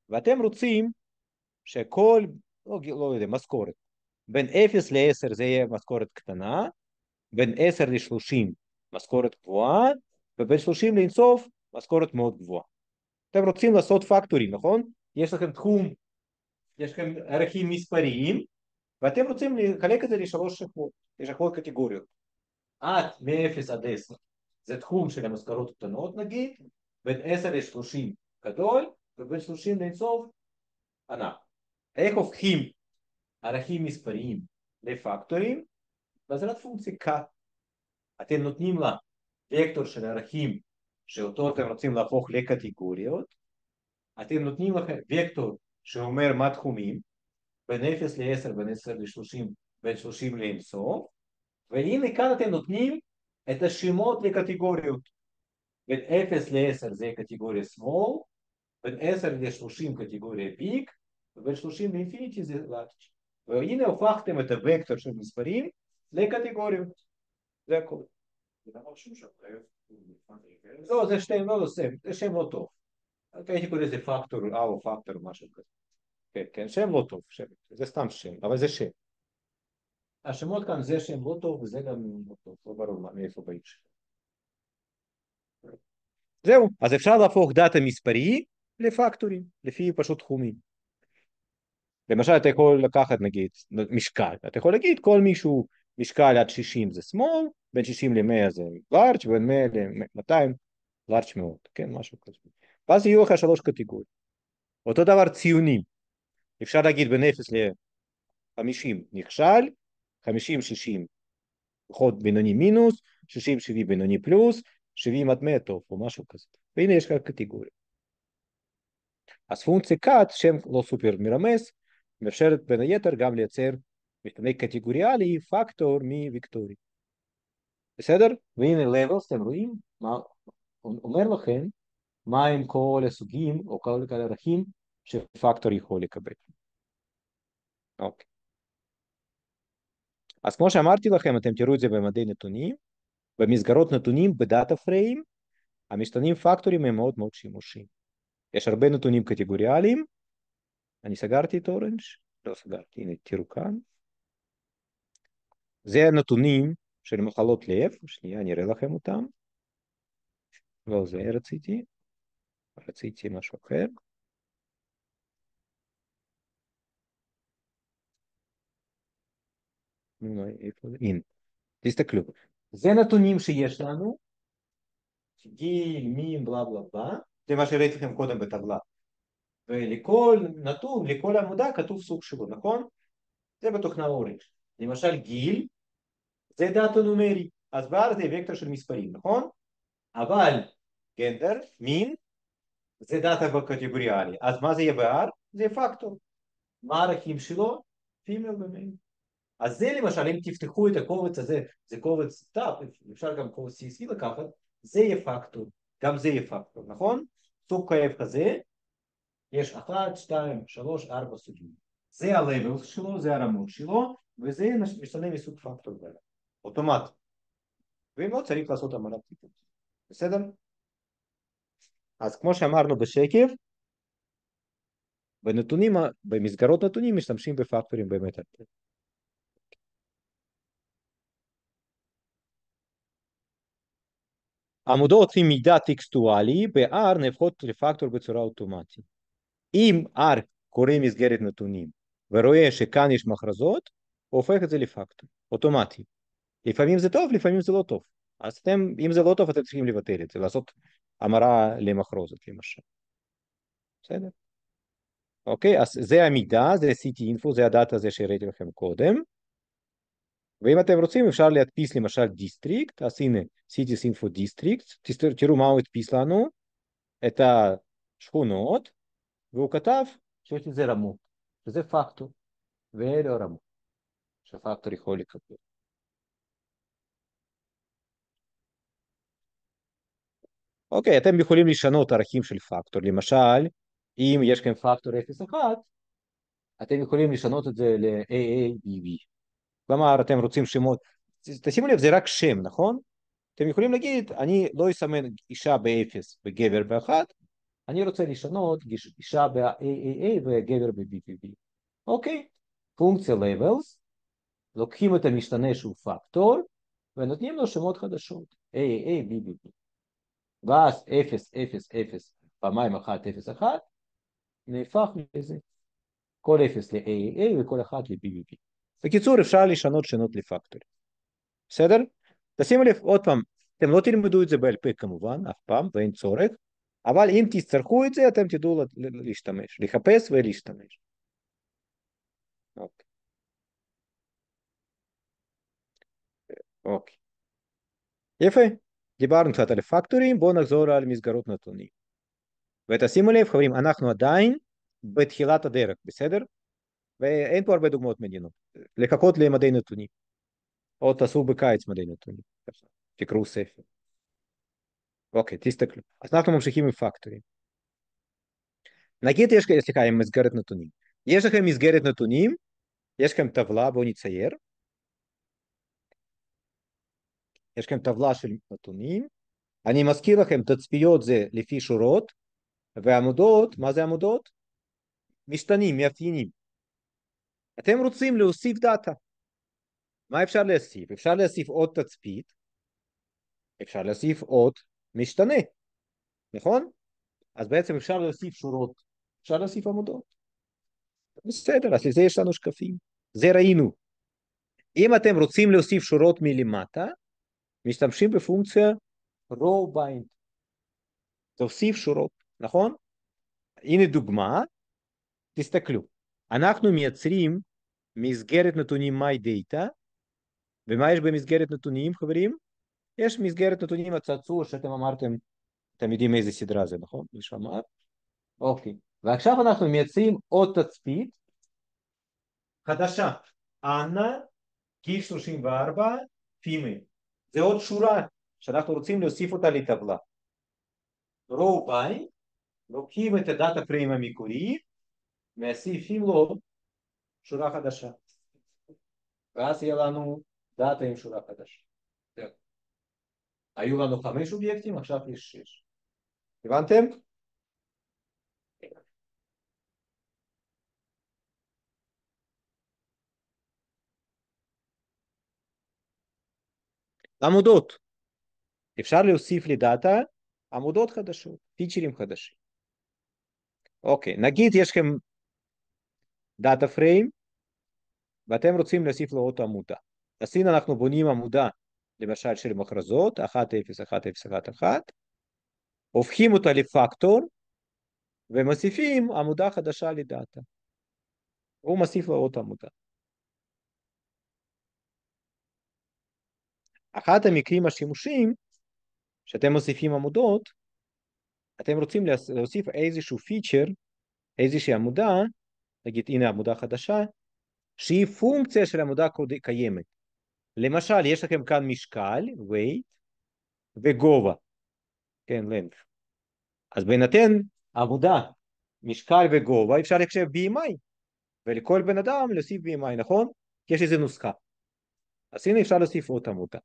A: ואתם רוצים שכל, לא, לא יודע, משכורת, בין 0 ל-10 זה יהיה משכורת קטנה, בין 10 ל-30 משכורת גבוהה, ובין 30 לאינסוף משכורת מאוד גבוהה. אתם רוצים לעשות פקטורים, נכון? יש לכם תחום, יש לכם ערכים מספריים, ואתם רוצים לחלק את זה לשלוש שכבות, לשכבות קטגוריות. את מ-0 עד 10 זה תחום של המשכורות קטנות נגיד, בין 10 ל-30 גדול, ובין 30 לאינסוף ענק. איך הופכים ערכים מספריים לפקטורים? בעזרת פונקציה k. אתם נותנים לה וקטור של ערכים שאותו אתם רוצים להפוך לקטגוריות, אתם נותנים לכם וקטור שאומר מה תחומים, בין 0 ל-10, בין 10 ל-30, בין 30 לאינסוף, והנה כאן אתם נותנים את השמות לקטגוריות. בין 0 ל-10 זה קטגוריה small, בין 10 ל-30 קטגוריה big, ובין 30 לאינפיניטי זה large. והנה הופכתם את הוקטור של מספרים לקטגוריות. זה הכל. לא, זה שם לא שם, זה שם לא טוב. הייתי קורא לזה פקטור או פקטור משהו כזה. כן, כן, שם לא טוב, שם, זה סתם שם, אבל זה שם. השמות כאן זה שם לא טוב וזה גם לא טוב, לא ברור מאיפה באים שם. זהו, אז אפשר להפוך דאטה מספרי לפקטורים, לפי פשוט תחומים. למשל אתה יכול לקחת נגיד משקל, אתה יכול להגיד כל מישהו משקל עד 60 זה small, בין 60 ל-100 זה large, בין 100 ל-200 large מאוד, כן, משהו כזה. ואז יהיו לך שלוש קטגוריות. אותו דבר ציונים, אפשר להגיד בין 0 ל-50 נכשל, 50-60 פחות בינוני מינוס, 60-70 בינוני פלוס, 70 עד 100 טוב או משהו כזה. והנה יש לך קטגוריה. אז פונקציה cut, שם לא סופר מרמז, מאפשרת בין היתר גם לייצר משתנה קטגוריאלי פקטור מוויקטורי. בסדר? והנה levels, אתם רואים? מה אומר לכם מה הם כל הסוגים או כל הערכים שפקטור יכול לקבל. אוקיי. אז כמו שאמרתי לכם, אתם תראו את זה במדעי נתונים, במסגרות נתונים בדאטה פריים, המשתנים פקטורים הם מאוד מאוד שימושיים. יש הרבה נתונים קטגוריאליים, אני סגרתי את אורנג'? לא סגרתי, הנה תראו כאן. זה הנתונים של מחלות לב, שנייה אני אראה לכם אותם. לא זה רציתי, רציתי משהו אחר. תסתכלו. זה נתונים שיש לנו, גיל, מין, בלה בלה בלה, זה מה שהראיתי לכם קודם בטבלה. ולכל נתון, לכל עמודה כתוב סוג שלו, נכון? זה בתוכנה Orange. למשל גיל, זה דאטה נומרי, אז ב-R זה וקטור של מספרים, נכון? אבל gender, מין, זה דאטה בקטגוריאלי, אז מה זה יהיה ב-R? זה פקטור. מה הערכים שלו? פימל במייל. אז זה למשל, אם תפתחו את הקובץ הזה, זה קובץ טאפ, אפשר גם קובץ CSV לקחת, זה יהיה פקטור, גם זה יהיה פקטור, נכון? סוג כאב כזה, יש אחת, שתיים, שלוש, ארבע סוגים. זה ה-levels שלו, זה הרמות שלו, וזה משתנה מסוג פקטור אוטומט. ואם לא צריך לעשות אמרת טיפול. בסדר? אז כמו שאמרנו בשקף, בנתונים, במסגרות נתונים משתמשים בפקטורים באמת. עמודות עם מידע טקסטואלי ב-R נהפכות לפקטור בצורה אוטומטית. אם R קורא מסגרת נתונים ורואה שכאן יש מכרזות, הוא הופך את זה לפקטור, אוטומטי. לפעמים זה טוב, לפעמים זה לא טוב. אז אתם, אם זה לא טוב, אתם צריכים לבטל את זה, לעשות המרה למחרוזת למשל. בסדר? אוקיי, אז זה המידע, זה city info, זה הדאטה הזה שהראיתי לכם קודם. ואם אתם רוצים אפשר להדפיס למשל district, אז הנה cities info district, תראו מה הוא הדפיס לנו, את השכונות, והוא כתב שיש לזה רמות, שזה פקטור, ואלה הרמות, שהפקטור יכול לקבל. אוקיי, אתם יכולים לשנות ערכים של פקטור, למשל, אם יש לכם פקטור 0-1, אתם יכולים לשנות את זה ל-AABB. כלומר, אתם רוצים שמות, תשימו לב, זה רק שם, נכון? אתם יכולים להגיד, אני לא אסמן אישה ב-0 וגבר ב-1, אני רוצה לשנות אישה ב-AAA וגבר ב-BBB. אוקיי, פונקציה levels, לוקחים את המשתנה שהוא פקטור, ונותנים לו שמות חדשות, AAA, BBB. ואז 0, 0, 0, פעמיים 1, 0, 1, נהפך לזה. כל 0 ל-AAA וכל 1 ל-BBB. בקיצור, אפשר לשנות שונות לפקטורים. בסדר? תשימו לב, עוד פעם, אתם לא תלמדו את זה בעל פה כמובן, אף פעם, ואין צורך, אבל אם תצטרכו את זה, אתם תדעו להשתמש, לחפש ולהשתמש. אוקיי. אוקיי. יפה, דיברנו קצת על פקטורים, בואו נחזור על מסגרות נתונים. ותשימו לב חברים, אנחנו עדיין בתחילת הדרך, בסדר? ואין פה הרבה דוגמאות מעניינות. לחכות למדעי נתונים. או תעשו בקיץ מדעי נתונים. תקראו ספר. אוקיי, תסתכלו. אז אנחנו ממשיכים עם פקטורים. נגיד יש, סליחה, עם מסגרת נתונים. יש לכם מסגרת נתונים, יש לכם טבלה, בואו נצייר. יש לכם טבלה של נתונים. אני מזכיר לכם, תצפיות זה לפי שורות, ועמודות, מה זה עמודות? משתנים, מאפיינים. אתם רוצים להוסיף דאטה. מה אפשר להוסיף? אפשר להוסיף עוד תצפית, אפשר להוסיף עוד משתנה, נכון? אז בעצם אפשר להוסיף שורות, אפשר להוסיף עמודות. בסדר, אז לזה יש לנו שקפים. זה ראינו. אם אתם רוצים להוסיף שורות מלמטה, משתמשים בפונקציה row bind. תוסיף שורות, נכון? הנה דוגמה, תסתכלו. אנחנו מייצרים מסגרת נתונים MyData, ומה יש במסגרת נתונים חברים? יש מסגרת נתונים הצעצוע שאתם אמרתם, אתם יודעים איזה סדרה זה, נכון? מישהו אמר? אוקיי. ועכשיו אנחנו מייצרים עוד תצפית חדשה. אנה, גיל 34, פימל. זה עוד שורה שאנחנו רוצים להוסיף אותה לטבלה. row by, לוקחים את הדאטה פריים המקורי, מוסיפים לו שורה חדשה. ואז יהיה לנו דאטה עם שורה חדשה. היו לנו חמש אובייקטים, עכשיו יש שש. הבנתם? עמודות. אפשר להוסיף לדאטה עמודות חדשות, פיצ'רים חדשים. אוקיי, נגיד יש לכם דאטה פריים ואתם רוצים להוסיף לו עוד עמודה. אז הנה אנחנו בונים עמודה, למשל של מכרזות, 10101, הופכים אותה לפקטור ומוסיפים עמודה חדשה לדאטה. הוא מוסיף לו עוד עמודה. אחת המקרים השימושים שאתם מוסיפים עמודות, אתם רוצים להוסיף איזשהו פיצ'ר, איזושהי עמודה, נגיד הנה עמודה חדשה, שהיא פונקציה של עמודה קיימת. למשל, יש לכם כאן משקל, weight, וגובה, כן, length. אז בהינתן עמודה, משקל וגובה, אפשר לחשב BMI, ולכל בן אדם להוסיף BMI, נכון? יש איזה נוסחה. אז הנה אפשר להוסיף עוד עמודה.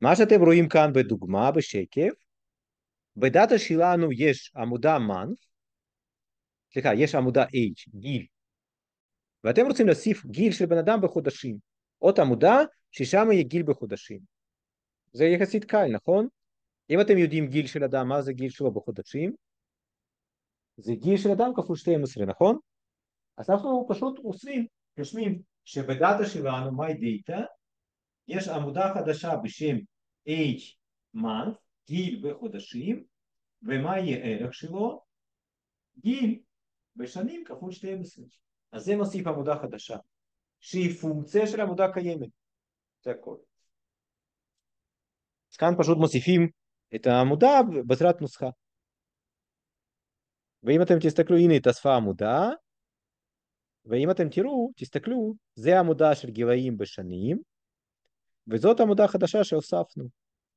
A: מה שאתם רואים כאן בדוגמה, בשקף, בדאטה שלנו יש עמודה month, סליחה, יש עמודה age, גיל, ואתם רוצים להוסיף גיל של בן אדם בחודשים, עוד עמודה ששם יהיה גיל בחודשים. זה יחסית קל, נכון? אם אתם יודעים גיל של אדם, מה זה גיל שלו בחודשים? זה גיל של אדם כפול 12, נכון? אז אנחנו פשוט עושים, רושמים שבדאטה שלנו, my data, יש עמודה חדשה בשם age month, גיל בחודשים, ומה יהיה ערך שלו? גיל בשנים כפול 12. אז זה מוסיף עמודה חדשה, שהיא פונקציה של עמודה קיימת. זה הכל. אז כאן פשוט מוסיפים את העמודה בעזרת נוסחה. ואם אתם תסתכלו, הנה התאספה עמודה, ואם אתם תראו, תסתכלו, זה עמודה של גילאים בשנים, וזאת עמודה חדשה שהוספנו.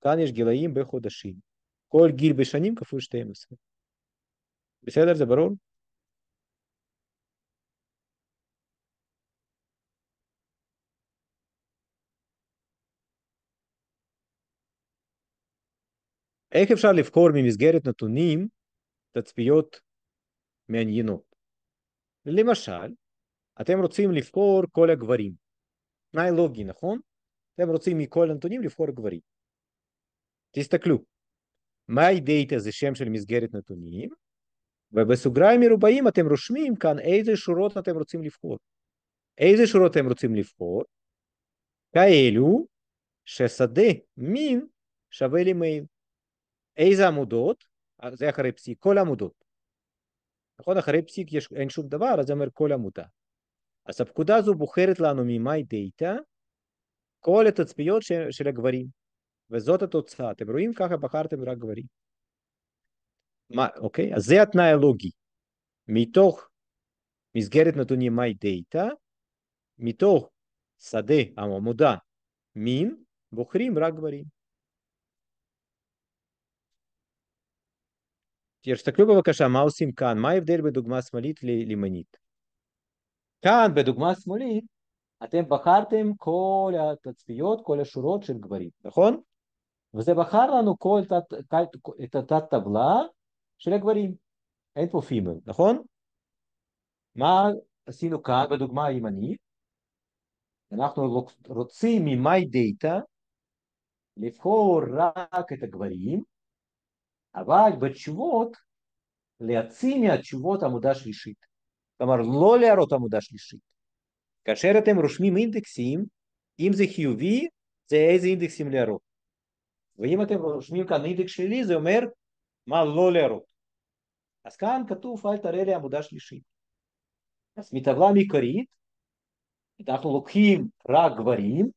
A: כאן יש גילאים בחודשים. כל גיל בשנים כפול 12. בסדר? זה ברור? איך אפשר לבחור ממסגרת נתונים תצפיות מעניינות? למשל, אתם רוצים לבחור כל הגברים. תנאי לוגי, נכון? אתם רוצים מכל הנתונים לבחור גברים. תסתכלו, my data זה שם של מסגרת נתונים, ובסוגריים מרובעים אתם רושמים כאן איזה שורות אתם רוצים לבחור. איזה שורות אתם רוצים לבחור? כאלו ששדה מין שווה למייל. איזה עמודות? זה אחרי פסיק, כל העמודות. נכון? אחרי פסיק יש, אין שום דבר, אז זה אומר כל עמודה. אז הפקודה הזו בוחרת לנו דאטה כל התצפיות של, של הגברים, וזאת התוצאה. אתם רואים? ככה בחרתם רק גברים. מה, אוקיי? אז זה התנאי הלוגי. מתוך מסגרת נתונים מאי דאטה, מתוך שדה עמודה מין, בוחרים רק גברים. תסתכלו בבקשה מה עושים כאן, מה ההבדל בדוגמה שמאלית לימנית. כאן בדוגמה שמאלית אתם בחרתם כל התצפיות, כל השורות של גברים, נכון? וזה בחר לנו כל תת, את התת טבלה של הגברים. אין פה פימל, נכון? מה עשינו כאן בדוגמה הימנית? אנחנו רוצים ממאי דאטה לבחור רק את הגברים, אבל בתשובות להציע מהתשובות עמודה שלישית. כלומר, לא להראות עמודה שלישית. כאשר אתם רושמים אינדקסים, אם זה חיובי, זה איזה אינדקסים להראות. ואם אתם רושמים כאן אינדקס שלי, זה אומר מה לא להראות. אז כאן כתוב אל תראה לי עמודה שלישית. אז מטבלה מקורית, אנחנו לוקחים רק גברים,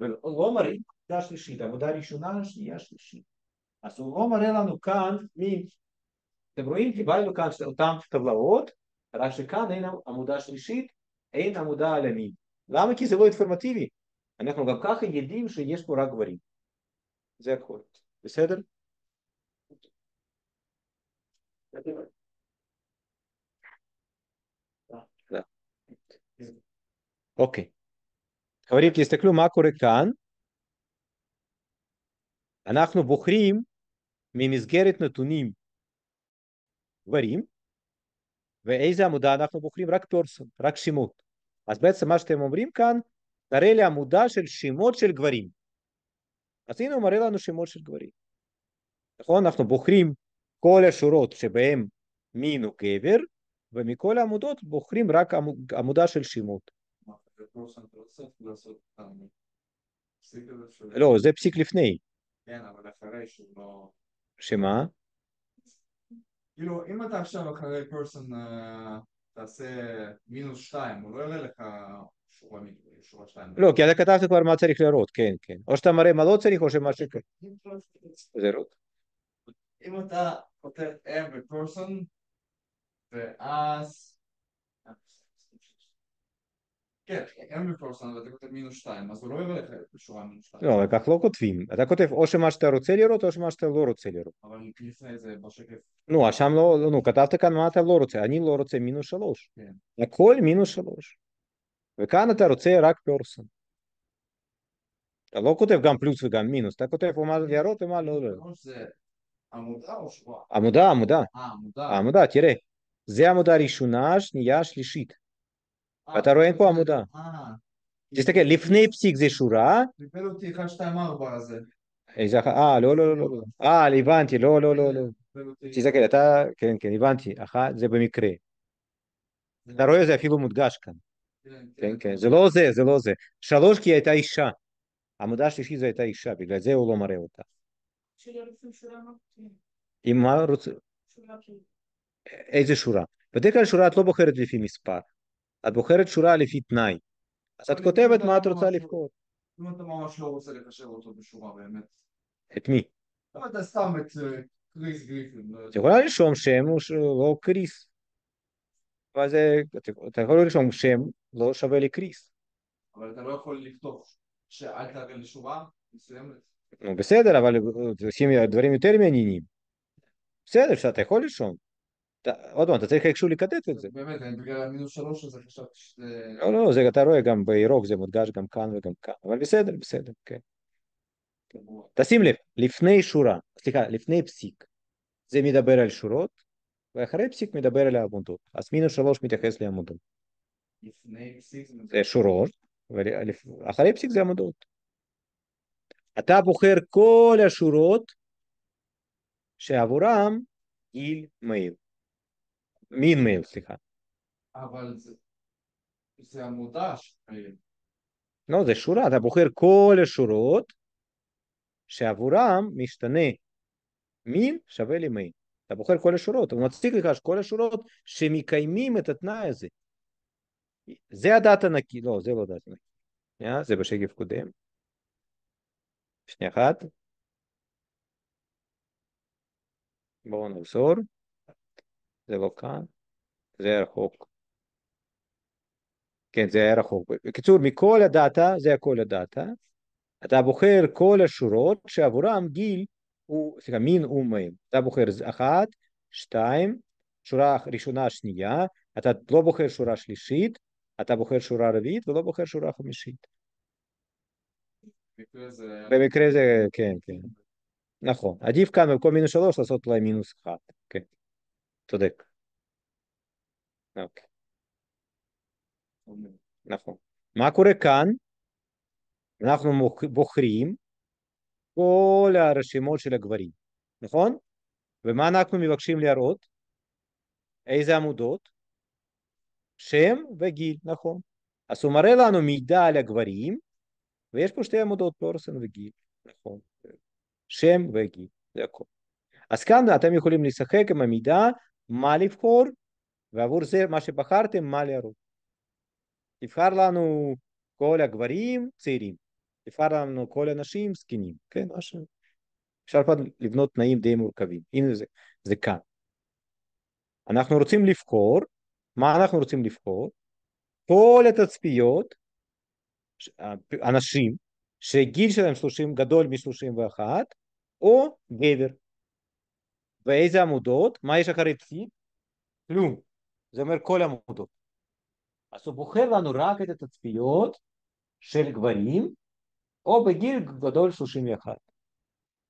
A: ולא מראים עמודה שלישית, עמודה ראשונה, שנייה, שלישית. אז הוא לא מראה לנו כאן מין. אתם רואים? קיבלנו כאן אותן טבלאות, רק שכאן אין עמודה שלישית, אין עמודה על המין. למה? כי זה לא אינפורמטיבי. אנחנו גם ככה יודעים שיש פה רק גברים. זה הכל. בסדר? אוקיי. חברים, תסתכלו מה קורה כאן. אנחנו בוחרים ממסגרת נתונים גברים, ואיזה עמודה אנחנו בוחרים? רק פרסון, רק שמות. אז בעצם מה שאתם אומרים כאן, תראה לי עמודה של שמות של גברים. אז הנה הוא מראה לנו שמות של גברים. נכון? אנחנו בוחרים כל השורות שבהם מין הוא גבר, ומכל העמודות בוחרים רק עמודה של שמות. לא, זה פסיק לפני.
D: כן, אבל אחרי שהוא לא...
A: שמה?
D: כאילו, אם אתה עכשיו אחרי פרסון תעשה מינוס שתיים, הוא לא יראה לך שורה שתיים.
A: לא, כי אתה כתבת כבר מה צריך לראות, כן, כן. או שאתה מראה מה לא צריך, או שמה שכן. זה לראות.
D: אם אתה כותב M בפרסון, ואז... כן, M בפרסון, ואתה כותב מינוס שתיים, אז הוא לא יראה לך בשורה מינוס שתיים.
A: לא, כך לא כותבים. אתה כותב או שמה שאתה רוצה לראות, או שמה שאתה לא רוצה לראות.
D: אבל לפני זה בשקף...
A: נו, שם לא, נו, כתבת כאן מה אתה לא רוצה. אני לא רוצה מינוס שלוש.
D: כן.
A: הכל מינוס שלוש. וכאן אתה רוצה רק פרסון. אתה לא כותב גם פלוס וגם מינוס, אתה כותב מה לראות ומה לא לראות.
D: זה עמודה או שורה?
A: עמודה, עמודה.
D: אה, עמודה.
A: עמודה, תראה. זה עמודה ראשונה, שנייה, שלישית. אתה רואה אין פה עמודה.
D: אה,
A: תסתכל, לפני פסיק זה שורה.
D: קיבל אותי 1, 2, 4 הזה.
A: איזה אחת, אה, לא, לא, לא, לא. אה, הבנתי, לא, לא, לא, לא. תסתכל, אתה, כן, כן, הבנתי. אחת, זה במקרה. אתה רואה, זה אפילו מודגש כאן. כן, כן, זה לא זה, זה לא זה. שלוש כי הייתה אישה. עמודה שלישית זו הייתה אישה, בגלל זה הוא לא מראה אותה. עם מה רוצה? איזה שורה? בדרך כלל שורה את לא בוחרת לפי מספר. את בוחרת שורה לפי תנאי. אז את כותבת מה את רוצה לבחור.
D: אם אתה ממש לא רוצה לקשר אותו בשורה באמת.
A: את מי?
D: לא, אתה סתם את אה, קריס גריפין. לא.
A: את יכולה לרשום שם לא קריס. זה, אתה יכול לרשום שם לא שווה לקריס.
D: אבל אתה לא יכול לכתוב שאל תראה לשורה מסוימת.
A: בסדר, אבל עושים דברים יותר מעניינים. בסדר, שאתה יכול לרשום. עוד פעם, אתה צריך איכשהו לקדט את זה.
D: באמת, אני בגלל המינוס שלוש הזה חשבתי שזה...
A: לא, לא, זה אתה רואה גם בירוק זה מודגש גם כאן וגם כאן, אבל בסדר, בסדר, כן. תשים לב, לפני שורה, סליחה, לפני פסיק, זה מדבר על שורות, ואחרי פסיק מדבר על העמודות. אז מינוס שלוש מתייחס לעמודות.
D: לפני פסיק זה
A: שורות, ואחרי פסיק זה עמודות. אתה בוחר כל השורות שעבורם גיל מייל. מין מייל, סליחה.
D: אבל זה... זה עמודה שקיימת.
A: לא, זה שורה, אתה בוחר כל השורות שעבורם משתנה מין שווה למין. אתה בוחר כל השורות, הוא מציג לך שכל השורות שמקיימים את התנאי הזה. זה הדעת הנקי, לא, זה לא דעת הנקי. שנייה, זה בשקף קודם. שנייה אחת. בואו נחזור. זה לא כאן, זה רחוק. כן, זה היה רחוק. בקיצור, מכל הדאטה, זה הכל הדאטה. אתה בוחר כל השורות שעבורם גיל הוא, סליחה, מין מהם. אתה בוחר אחת, שתיים, שורה ראשונה, שנייה, אתה לא בוחר שורה שלישית, אתה בוחר שורה רביעית ולא בוחר שורה חמישית.
C: במקרה זה...
A: במקרה זה, כן, כן. נכון. עדיף כאן במקום מינוס שלוש לעשות אולי מינוס אחת. כן. צודק. אוקיי. נכון. מה קורה כאן? אנחנו בוחרים כל הרשימות של הגברים, נכון? ומה אנחנו מבקשים להראות? איזה עמודות? שם וגיל, נכון. אז הוא מראה לנו מידע על הגברים, ויש פה שתי עמודות, פורסן וגיל, נכון. שם וגיל, זה הכל. אז כאן אתם יכולים לשחק עם המידע, מה לבחור, ועבור זה מה שבחרתם, מה להראות. תבחר לנו כל הגברים צעירים, תבחר לנו כל הנשים זקנים, כן, משהו. אפשר פה לבנות תנאים די מורכבים, הנה זה, זה כאן. אנחנו רוצים לבחור, מה אנחנו רוצים לבחור? כל התצפיות, אנשים שגיל שלהם 30 גדול מ-31, או גבר. ואיזה עמודות? מה יש אחרי פסיק? כלום. זה אומר כל עמודות. אז הוא בוחר לנו רק את התצפיות של גברים, או בגיל גדול 31.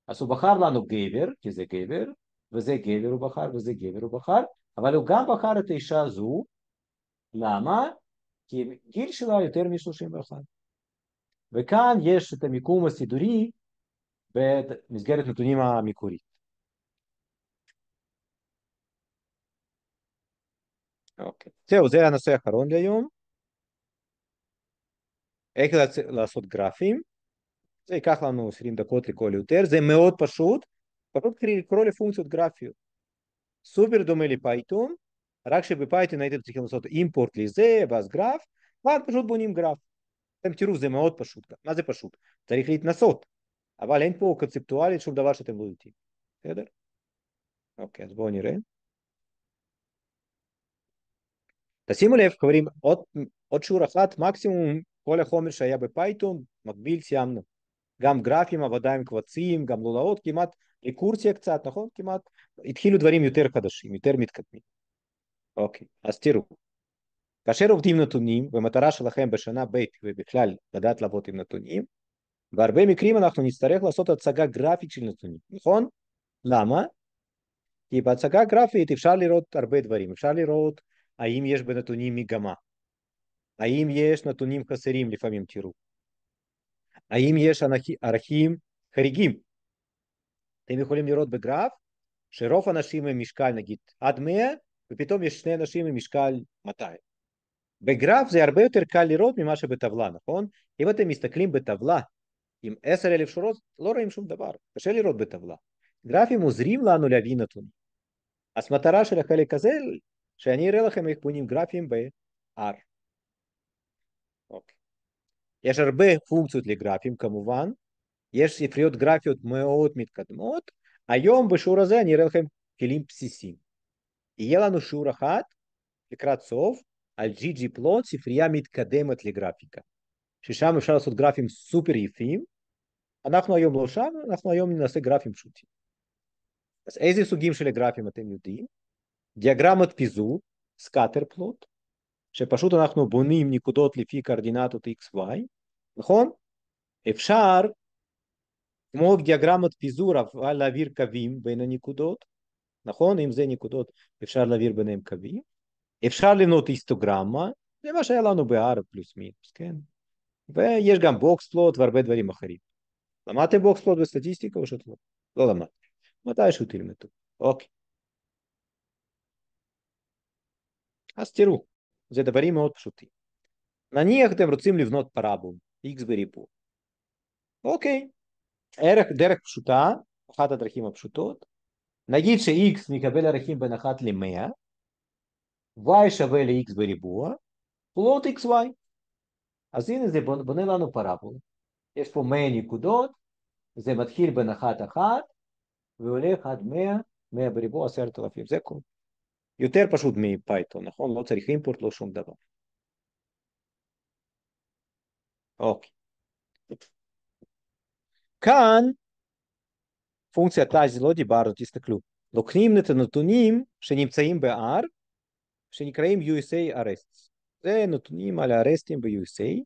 A: אז הוא בחר לנו גבר, כי זה גבר, וזה גבר הוא בחר, וזה גבר הוא בחר, אבל הוא גם בחר את האישה הזו, למה? כי גיל שלה יותר מ-31. וכאן יש את המיקום הסידורי במסגרת נתונים המקורית. אוקיי. זהו, זה הנושא האחרון להיום. איך לעשות גרפים. זה ייקח לנו 20 דקות לכל יותר, זה מאוד פשוט, פשוט קריא- לקרוא לפונקציות גרפיות. סופר דומה לפייתון, רק שבפייתון הייתם צריכים לעשות אימפורט לזה, ואז גרף, ואז פשוט בונים גרף. אתם תראו, זה מאוד פשוט. מה זה פשוט? צריך להתנסות, אבל אין פה קונספטואלית שום דבר שאתם לא יודעים. בסדר? אוקיי, אז בואו נראה. תשימו לב, חברים, עוד, עוד שיעור אחת, מקסימום כל החומר שהיה בפייתון, מקביל סיימנו. גם גרפים, עבודה עם קבצים, גם לולאות, כמעט רקורסיה קצת, נכון? כמעט התחילו דברים יותר חדשים, יותר מתקדמים. אוקיי, אז תראו, כאשר עובדים נתונים, והמטרה שלכם בשנה ב' ובכלל לדעת לעבוד עם נתונים, בהרבה מקרים אנחנו נצטרך לעשות הצגה גרפית של נתונים, נכון? למה? כי בהצגה גרפית אפשר לראות הרבה דברים, אפשר לראות האם יש בנתונים מגמה, האם יש נתונים חסרים לפעמים תראו, האם יש ערכי- ערכים חריגים. אתם יכולים לראות בגרף שרוב האנשים עם משקל נגיד עד 100 ופתאום יש שני אנשים עם משקל 200. בגרף זה הרבה יותר קל לראות ממה שבטבלה, נכון? אם אתם מסתכלים בטבלה עם 10,000 שורות, לא רואים שום דבר, קשה לראות בטבלה. גרפים עוזרים לנו להבין נתונים. אז מטרה של החלק הזה, שאני אראה לכם איך בונים גרפים ב-R. אוקיי. יש הרבה פונקציות לגרפים כמובן, יש ספריות גרפיות מאוד מתקדמות, היום בשיעור הזה אני אראה לכם כלים בסיסיים. יהיה לנו שיעור אחד לקראת סוף על ggplot, ספרייה מתקדמת לגרפיקה, ששם אפשר לעשות גרפים סופר יפים, אנחנו היום לא שם, אנחנו היום נעשה גרפים פשוטים. אז איזה סוגים של גרפים אתם יודעים? דיאגרמת פיזור, סקאטר פלוט, שפשוט אנחנו בונים נקודות לפי קרדינטות XY, נכון? אפשר, כמו דיאגרמת פיזור, אבל להעביר קווים בין הנקודות, נכון? אם זה נקודות, אפשר להעביר ביניהם קווים. אפשר לבנות היסטוגרמה, זה מה שהיה לנו ב-R פלוס מינוס, כן? ויש גם box plot והרבה דברים אחרים. למדתם box plot בסטטיסטיקה או שאת לא? לא למדתם. מתישהו תלמדו. אוקיי. אז תראו, זה דברים מאוד פשוטים. נניח אתם רוצים לבנות פרבול, x בריבוע. אוקיי, ערך, דרך פשוטה, אחת הדרכים הפשוטות, נגיד ש-x נקבל ערכים בין 1 ל-100, y שווה ל-x בריבוע, פלוט xy. אז הנה זה בונה לנו פרבולה. יש פה 100 נקודות, זה מתחיל בין 1 1 והולך עד 100, 100 בריבוע 10,000, זה כל. יותר פשוט מפייתון, נכון? לא צריך אימפורט, לא שום דבר. אוקיי. כאן פונקציה ת"ש, לא דיברנו, תסתכלו. לוקחים את הנתונים שנמצאים ב-R, שנקראים USA arrests. זה נתונים על הארסטים ב-USA,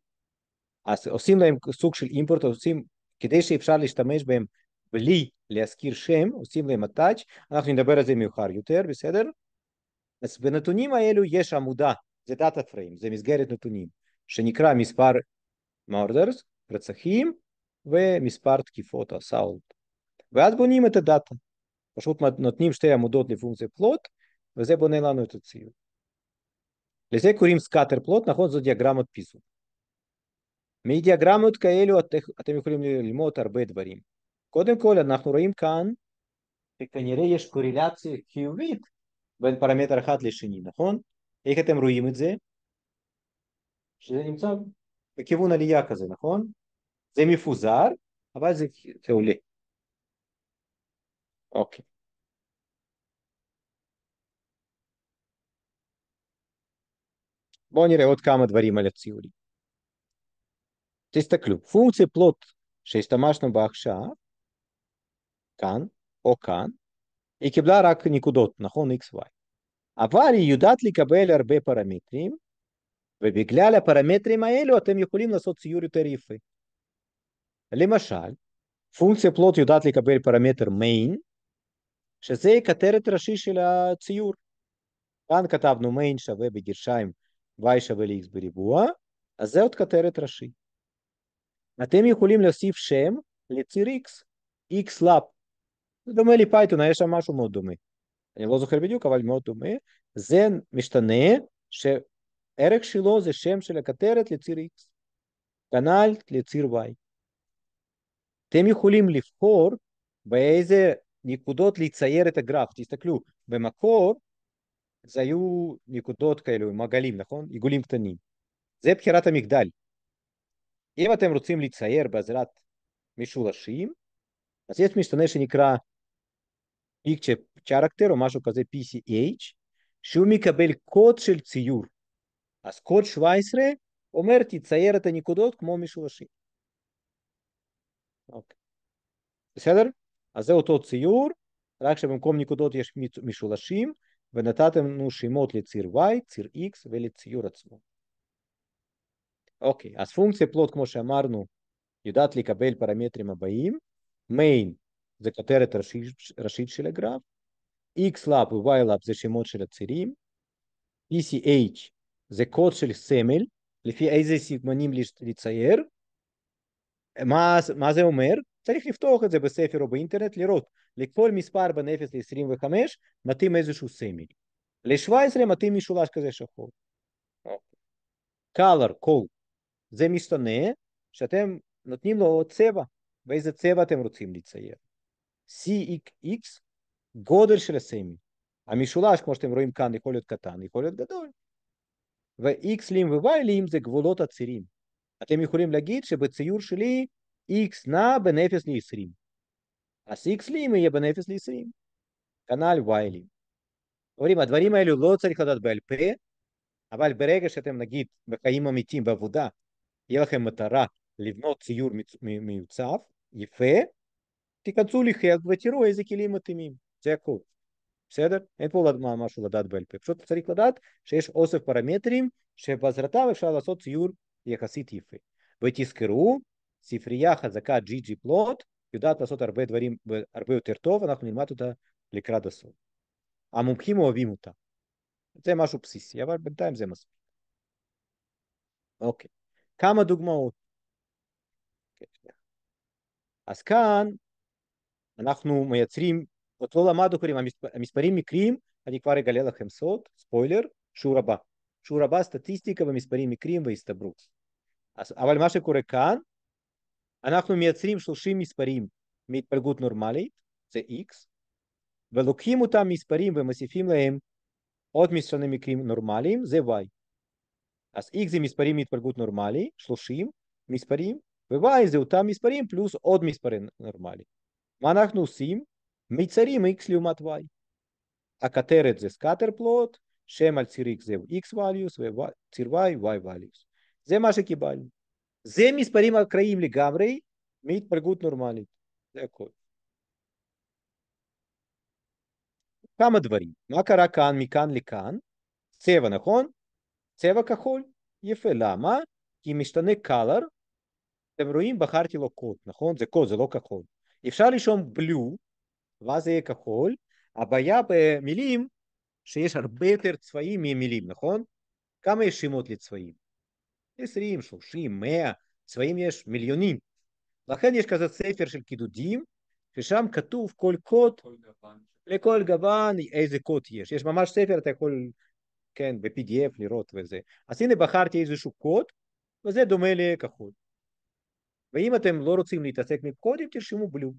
A: אז עושים להם סוג של אימפורט, עושים, כדי שאפשר להשתמש בהם בלי להזכיר שם, עושים להם attach, אנחנו נדבר על זה מאוחר יותר, בסדר? אז בנתונים האלו יש עמודה, זה data frame, זה מסגרת נתונים, שנקרא מספר murders, רצחים, ומספר תקיפות assault. ואז בונים את הדאטה. פשוט נותנים שתי עמודות לפונקציה plot, וזה בונה לנו את הציור. לזה קוראים scatter plot, נכון? זו דיאגרמות פיזור. מדיאגרמות כאלו את, אתם יכולים ללמוד הרבה דברים. קודם כל אנחנו רואים כאן שכנראה יש קורלציה חיובית בין פרמטר אחד לשני, נכון? איך אתם רואים את זה? שזה נמצא בכיוון עלייה כזה, נכון? זה מפוזר, אבל זה, זה עולה. אוקיי. בואו נראה עוד כמה דברים על הציורים. תסתכלו, פונקציה פלוט שהשתמשנו בה עכשיו, כאן או כאן, היא קיבלה רק נקודות, נכון? xy. אבל היא יודעת לקבל הרבה פרמטרים, ובגלל הפרמטרים האלו אתם יכולים לעשות ציור יותר יפה. למשל, פונקציה פלוט יודעת לקבל פרמטר main, שזה כותרת ראשי של הציור. כאן כתבנו main שווה בגרשיים y שווה ל-x בריבוע, אז זה עוד כותרת ראשי. אתם יכולים להוסיף שם לציר x, x lap. זה דומה לפייתון, יש שם משהו מאוד דומה. אני לא זוכר בדיוק, אבל מאוד דומה. זה משתנה שערך שלו זה שם של הכותרת לציר x. כנ"ל לציר y. אתם יכולים לבחור באיזה נקודות לצייר את הגרף. תסתכלו, במקור זה היו נקודות כאלו, מעגלים, נכון? עיגולים קטנים. זה בחירת המגדל. אם אתם רוצים לצייר בעזרת משולשים, אז יש משתנה שנקרא picture character או משהו כזה PCH, שהוא מקבל קוד של ציור. אז קוד 17 אומר תצייר את הנקודות כמו משולשים. אוקיי. בסדר? אז זה אותו ציור, רק שבמקום נקודות יש משולשים, ונתתם לנו שמות לציר y, ציר x ולציור עצמו. אוקיי, אז פונקציה פלוט, כמו שאמרנו, יודעת לקבל פרמטרים הבאים, main זה כותרת ראשית, ראשית של הגרף, xlab ו-ylab זה שמות של הצירים, pch זה קוד של סמל, לפי איזה סימנים לצייר. מה, מה זה אומר? צריך לפתוח את זה בספר או באינטרנט, לראות לכל מספר בין 0 ל-25 מתאים איזשהו סמל. ל-17 מתאים משולש כזה שחור. color, code, זה משתנה שאתם נותנים לו צבע, באיזה צבע אתם רוצים לצייר. CX, גודל של הסמל. המשולש, כמו שאתם רואים כאן, יכול להיות קטן, יכול להיות גדול. ו-X לים ו-Y לים זה גבולות הצירים. אתם יכולים להגיד שבציור שלי x נע בין 0 ל-20. אז x לים יהיה בין 0 ל-20. כנ"ל y לים. חברים, הדברים האלו לא צריך לדעת בעל פה, אבל ברגע שאתם נגיד בחיים אמיתיים בעבודה, יהיה לכם מטרה לבנות ציור מיוצב, יפה, תיכנסו לחלק ותראו איזה כלים מתאימים, זה הכל. בסדר? אין פה משהו לדעת בעל פה, פשוט צריך לדעת שיש אוסף פרמטרים שבעזרתם אפשר לעשות ציור יחסית יפה. ותזכרו, ספרייה חזקה GG פלוט יודעת לעשות הרבה דברים הרבה יותר טוב, אנחנו נלמד אותה לקראת הסוף. המומחים אוהבים אותה. זה משהו בסיסי, אבל בינתיים זה מספיק. אוקיי, כמה דוגמאות. אז כאן אנחנו מייצרים, עוד לא למדנו קוראים, המספרים מקרים, אני כבר אגלה לכם סוד, ספוילר, שיעור הבא. שיעור הבא סטטיסטיקה במספרים מקרים והסתברות. אז, אבל מה שקורה כאן, אנחנו מייצרים 30 מספרים מהתפלגות נורמלית, זה x, ולוקחים אותם מספרים ומוסיפים להם עוד משתנה מקרים נורמליים, זה y. אז x זה מספרים מהתפלגות נורמלי, 30 מספרים, ו-y זה אותם מספרים פלוס עוד מספרים נורמליים. מה אנחנו עושים? מצרים x לעומת y. הכותרת זה סקאטר פלוט, שם על ציר x זהו x values וציר y y values. זה מה שקיבלנו. זה מספרים אקראיים לגמרי מהתפלגות נורמלית. זה הכל. כמה דברים. מה קרה כאן, מכאן לכאן? צבע, נכון? צבע כחול. יפה. למה? כי משתנה color, אתם רואים, בחרתי לו קוד, נכון? זה קוד, זה לא כחול. אפשר לרשום blue, ואז זה יהיה כחול. הבעיה במילים, שיש הרבה יותר צבעים ממילים, נכון? כמה יש שמות לצבעים? 20, 30, 100, צבעים יש מיליונים. לכן יש כזה ספר של קידודים, ששם כתוב כל קוד. לכל גוון איזה קוד יש. יש ממש ספר, אתה יכול, כן, ב-PDF לראות וזה. אז הנה בחרתי איזשהו קוד, וזה דומה לכחול. ואם אתם לא רוצים להתעסק מקודים, תרשמו בלו,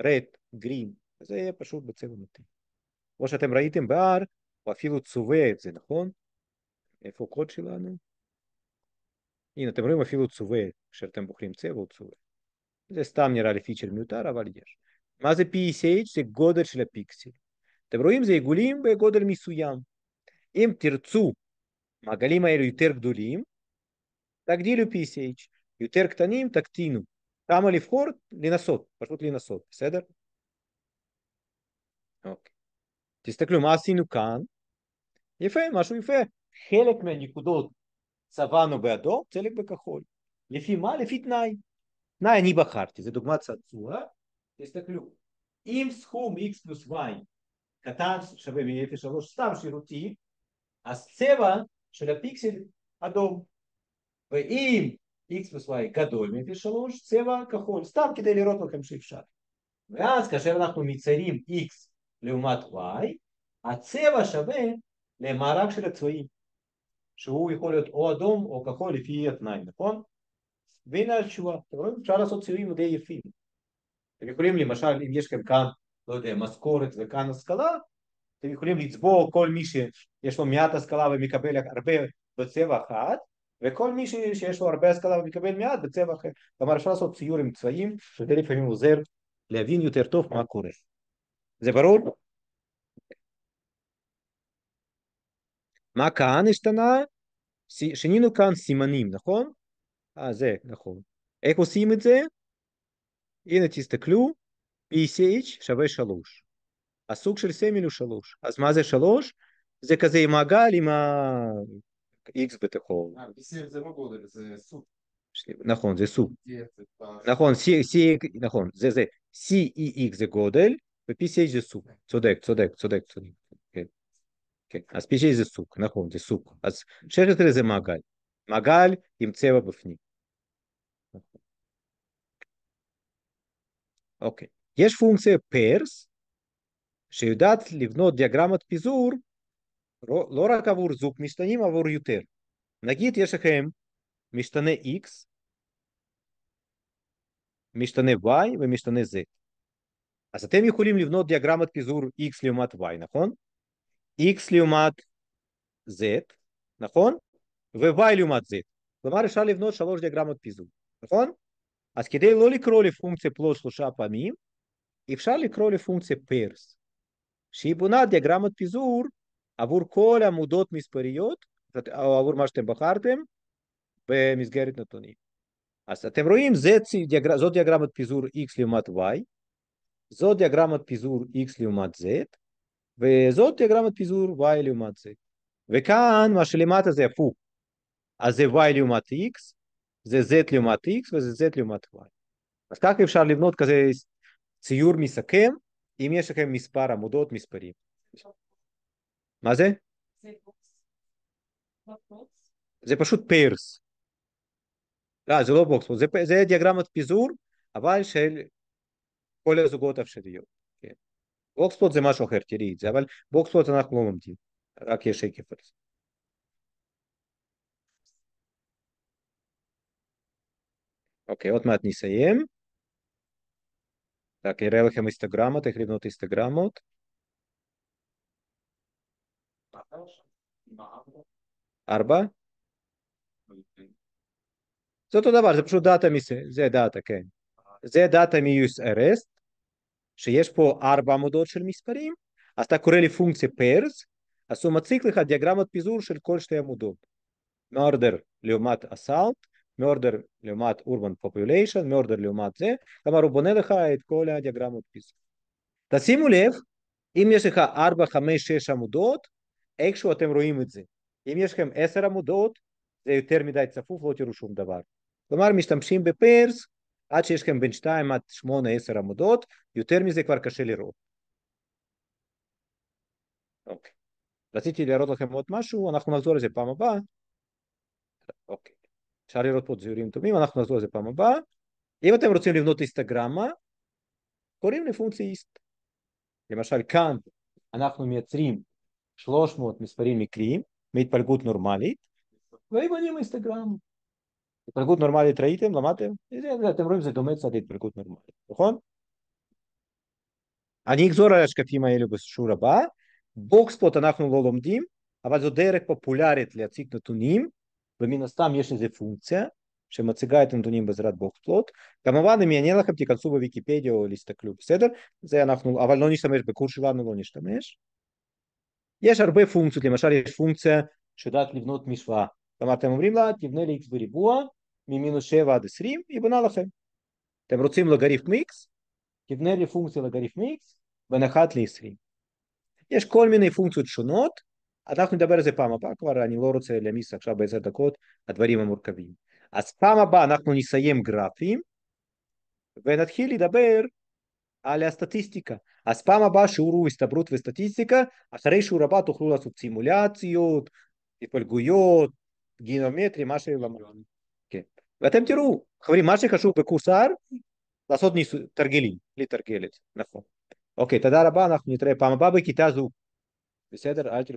A: רד, גרין, זה יהיה פשוט בצבע מתאים. כמו שאתם ראיתם ב-R, הוא אפילו צובע את זה, נכון? איפה הקוד שלנו? הנה, אתם רואים אפילו צובע, כשאתם בוחרים צבע הוא צובע. זה סתם נראה לי פיצ'ר מיותר, אבל יש. מה זה PSH? זה גודל של הפיקסל. אתם רואים? זה עיגולים בגודל מסוים. אם תרצו מעגלים האלו יותר גדולים, תגדילו PSH. יותר קטנים, תקטינו. כמה לבחור? לנסות, פשוט לנסות, בסדר? אוקיי. תסתכלו מה עשינו כאן. יפה, משהו יפה. חלק מהנקודות צבענו באדום, חלק בכחול. לפי מה? לפי תנאי. תנאי אני בחרתי, זו דוגמת צעצוע. תסתכלו, אם סכום x פלוס y קטן שווה מ-0.3 סתם שירותי, אז צבע של הפיקסל אדום. ואם x פלוס y גדול מ-0.3, צבע כחול, סתם כדי לראות לכם שאפשר. ואז כאשר אנחנו מציירים x לעומת y, הצבע שווה למארג של הצבעים, שהוא יכול להיות או אדום או כחול לפי התנאי, נכון? והנה התשובה, אתם רואים? אפשר לעשות ציורים די יפים. אתם יכולים למשל, אם יש לכם כאן, לא יודע, משכורת וכאן השכלה, אתם יכולים לצבוע כל מי שיש לו מעט השכלה ומקבל הרבה בצבע אחד, וכל מי שיש לו הרבה השכלה ומקבל מעט בצבע אחר. כלומר אפשר לעשות ציור עם צבעים, וזה לפעמים עוזר להבין יותר טוב מה קורה. זה ברור? מה כאן השתנה? שינינו כאן סימנים, נכון? אה, זה, נכון. איך עושים את זה? הנה תסתכלו, PCH שווה 3. הסוג של סמל הוא 3. אז מה זה 3? זה כזה מעגל עם ה-X בתוכו.
C: אה, BCF זה לא גודל, זה סוג.
A: נכון, זה סוג. נכון, C, C, נכון, זה זה. CEX זה גודל, ו-PCH זה סוג. צודק, צודק, צודק, צודק. כן. כן, אז PCH זה סוג, נכון, זה סוג. אז 16 זה מעגל. מעגל עם צבע בפנים. אוקיי. יש פונקציה פרס, שיודעת לבנות דיאגרמת פיזור לא לא רק עבור זוג משתנים, עבור יותר. נגיד יש לכם משתנה x, משתנה y ומשתנה z. אז אתם יכולים לבנות דיאגרמת פיזור x לעומת y, נכון? x לעומת z, נכון? ו-y לעומת z. כלומר אפשר לבנות שלוש דיאגרמות פיזור, נכון? אז כדי לא לקרוא לפונקציה פלוט שלושה פעמים, אפשר לקרוא לפונקציה פרס, שהיא בונה דיאגרמת פיזור עבור כל עמודות מספריות, או עבור מה שאתם בחרתם, במסגרת נתונים. אז אתם רואים. זאת דיאגרמת פיזור x לעומת y, זאת דיאגרמת פיזור x לעומת z, וזאת דיאגרמת פיזור y לעומת z. וכאן מה שלמטה זה הפוך. אז זה y לעומת x, זה z לעומת x וזה z לעומת y. אז ככה אפשר לבנות כזה ציור מסכם, אם יש לכם מספר עמודות מספרים. מה זה?
D: זה
A: פשוט pairs. לא, זה לא box, זה, זה דיאגרמת פיזור, אבל של כל הזוגות האפשריות. כן. boxplot זה משהו אחר, תראי את זה, אבל boxplot אנחנו לא לומדים, רק יש שקף על זה. אוקיי, עוד מעט נסיים. רק אראה לכם היסטוגרמות, איך לבנות היסטוגרמות. ארבע. זה אותו דבר, זה פשוט דאטה, מס... זה דאטה, כן. זה דאטה מ- USArrests, שיש פה ארבע עמודות של מספרים, אז אתה קורא לפונקציה pairs, אז הוא מציג לך דיאגרמת פיזור של כל שתי עמודות. מאורדר לעומת אסאלט, מאורדר לעומת urban population, מאורדר לעומת זה, כלומר הוא בונה לך את כל הדיאגרמות פיזור. תשימו לב, אם יש לך 4, 5, 6 עמודות, איכשהו אתם רואים את זה. אם יש לכם 10 עמודות, זה יותר מדי צפוף, לא תראו שום דבר. כלומר, משתמשים בפיירס, עד שיש לכם בין 2 עד 8, 10 עמודות, יותר מזה כבר קשה לראות. אוקיי. רציתי להראות לכם עוד משהו, אנחנו נחזור לזה פעם הבאה. אוקיי. אפשר לראות פה ציורים טובים, אנחנו נחזור לזה פעם הבאה. אם אתם רוצים לבנות היסטגרמה, קוראים לפונקציה היסט. למשל כאן אנחנו מייצרים 300 מספרים מקריים מהתפלגות נורמלית, ובונים היסטגרמה. התפלגות נורמלית ראיתם? למדתם? אתם רואים זה דומה קצת להתפלגות נורמלית, נכון? אני אחזור על השקפים האלו בשיעור הבא. בוקספוט אנחנו לא לומדים, אבל זו דרך פופולרית להציג נתונים, ומן הסתם יש לזה פונקציה שמציגה את הנתונים בעזרת בוקספלוט. כמובן אם יעניין לכם תיכנסו בוויקיפדיה או תסתכלו, בסדר? זה אנחנו, אבל לא נשתמש, בקורס שלנו לא נשתמש. יש הרבה פונקציות, למשל יש פונקציה שיודעת לבנות משוואה. כלומר אתם אומרים לה תבנה לי x בריבוע ממינוס 7 עד 20, היא בונה לכם. אתם רוצים לוגריתם x, תבנה לי פונקציה לוגריתם x בין 1 ל-20. יש כל מיני פונקציות שונות, אנחנו נדבר על זה פעם הבאה כבר, אני לא רוצה להעמיס עכשיו בעשר דקות הדברים המורכבים. אז פעם הבאה אנחנו נסיים גרפים, ונתחיל לדבר על הסטטיסטיקה. אז פעם הבאה שיעור הוא הסתברות וסטטיסטיקה, אחרי שיעור הבא תוכלו לעשות סימולציות, התפלגויות, גינומטרי, מה שלמדנו. כן. ואתם תראו, חברים, מה שחשוב בקורס R, לעשות ניס... תרגילים, לתרגל את זה, נכון. אוקיי, תודה רבה, אנחנו נתראה פעם הבאה בכיתה זו. בסדר? אל תלכו.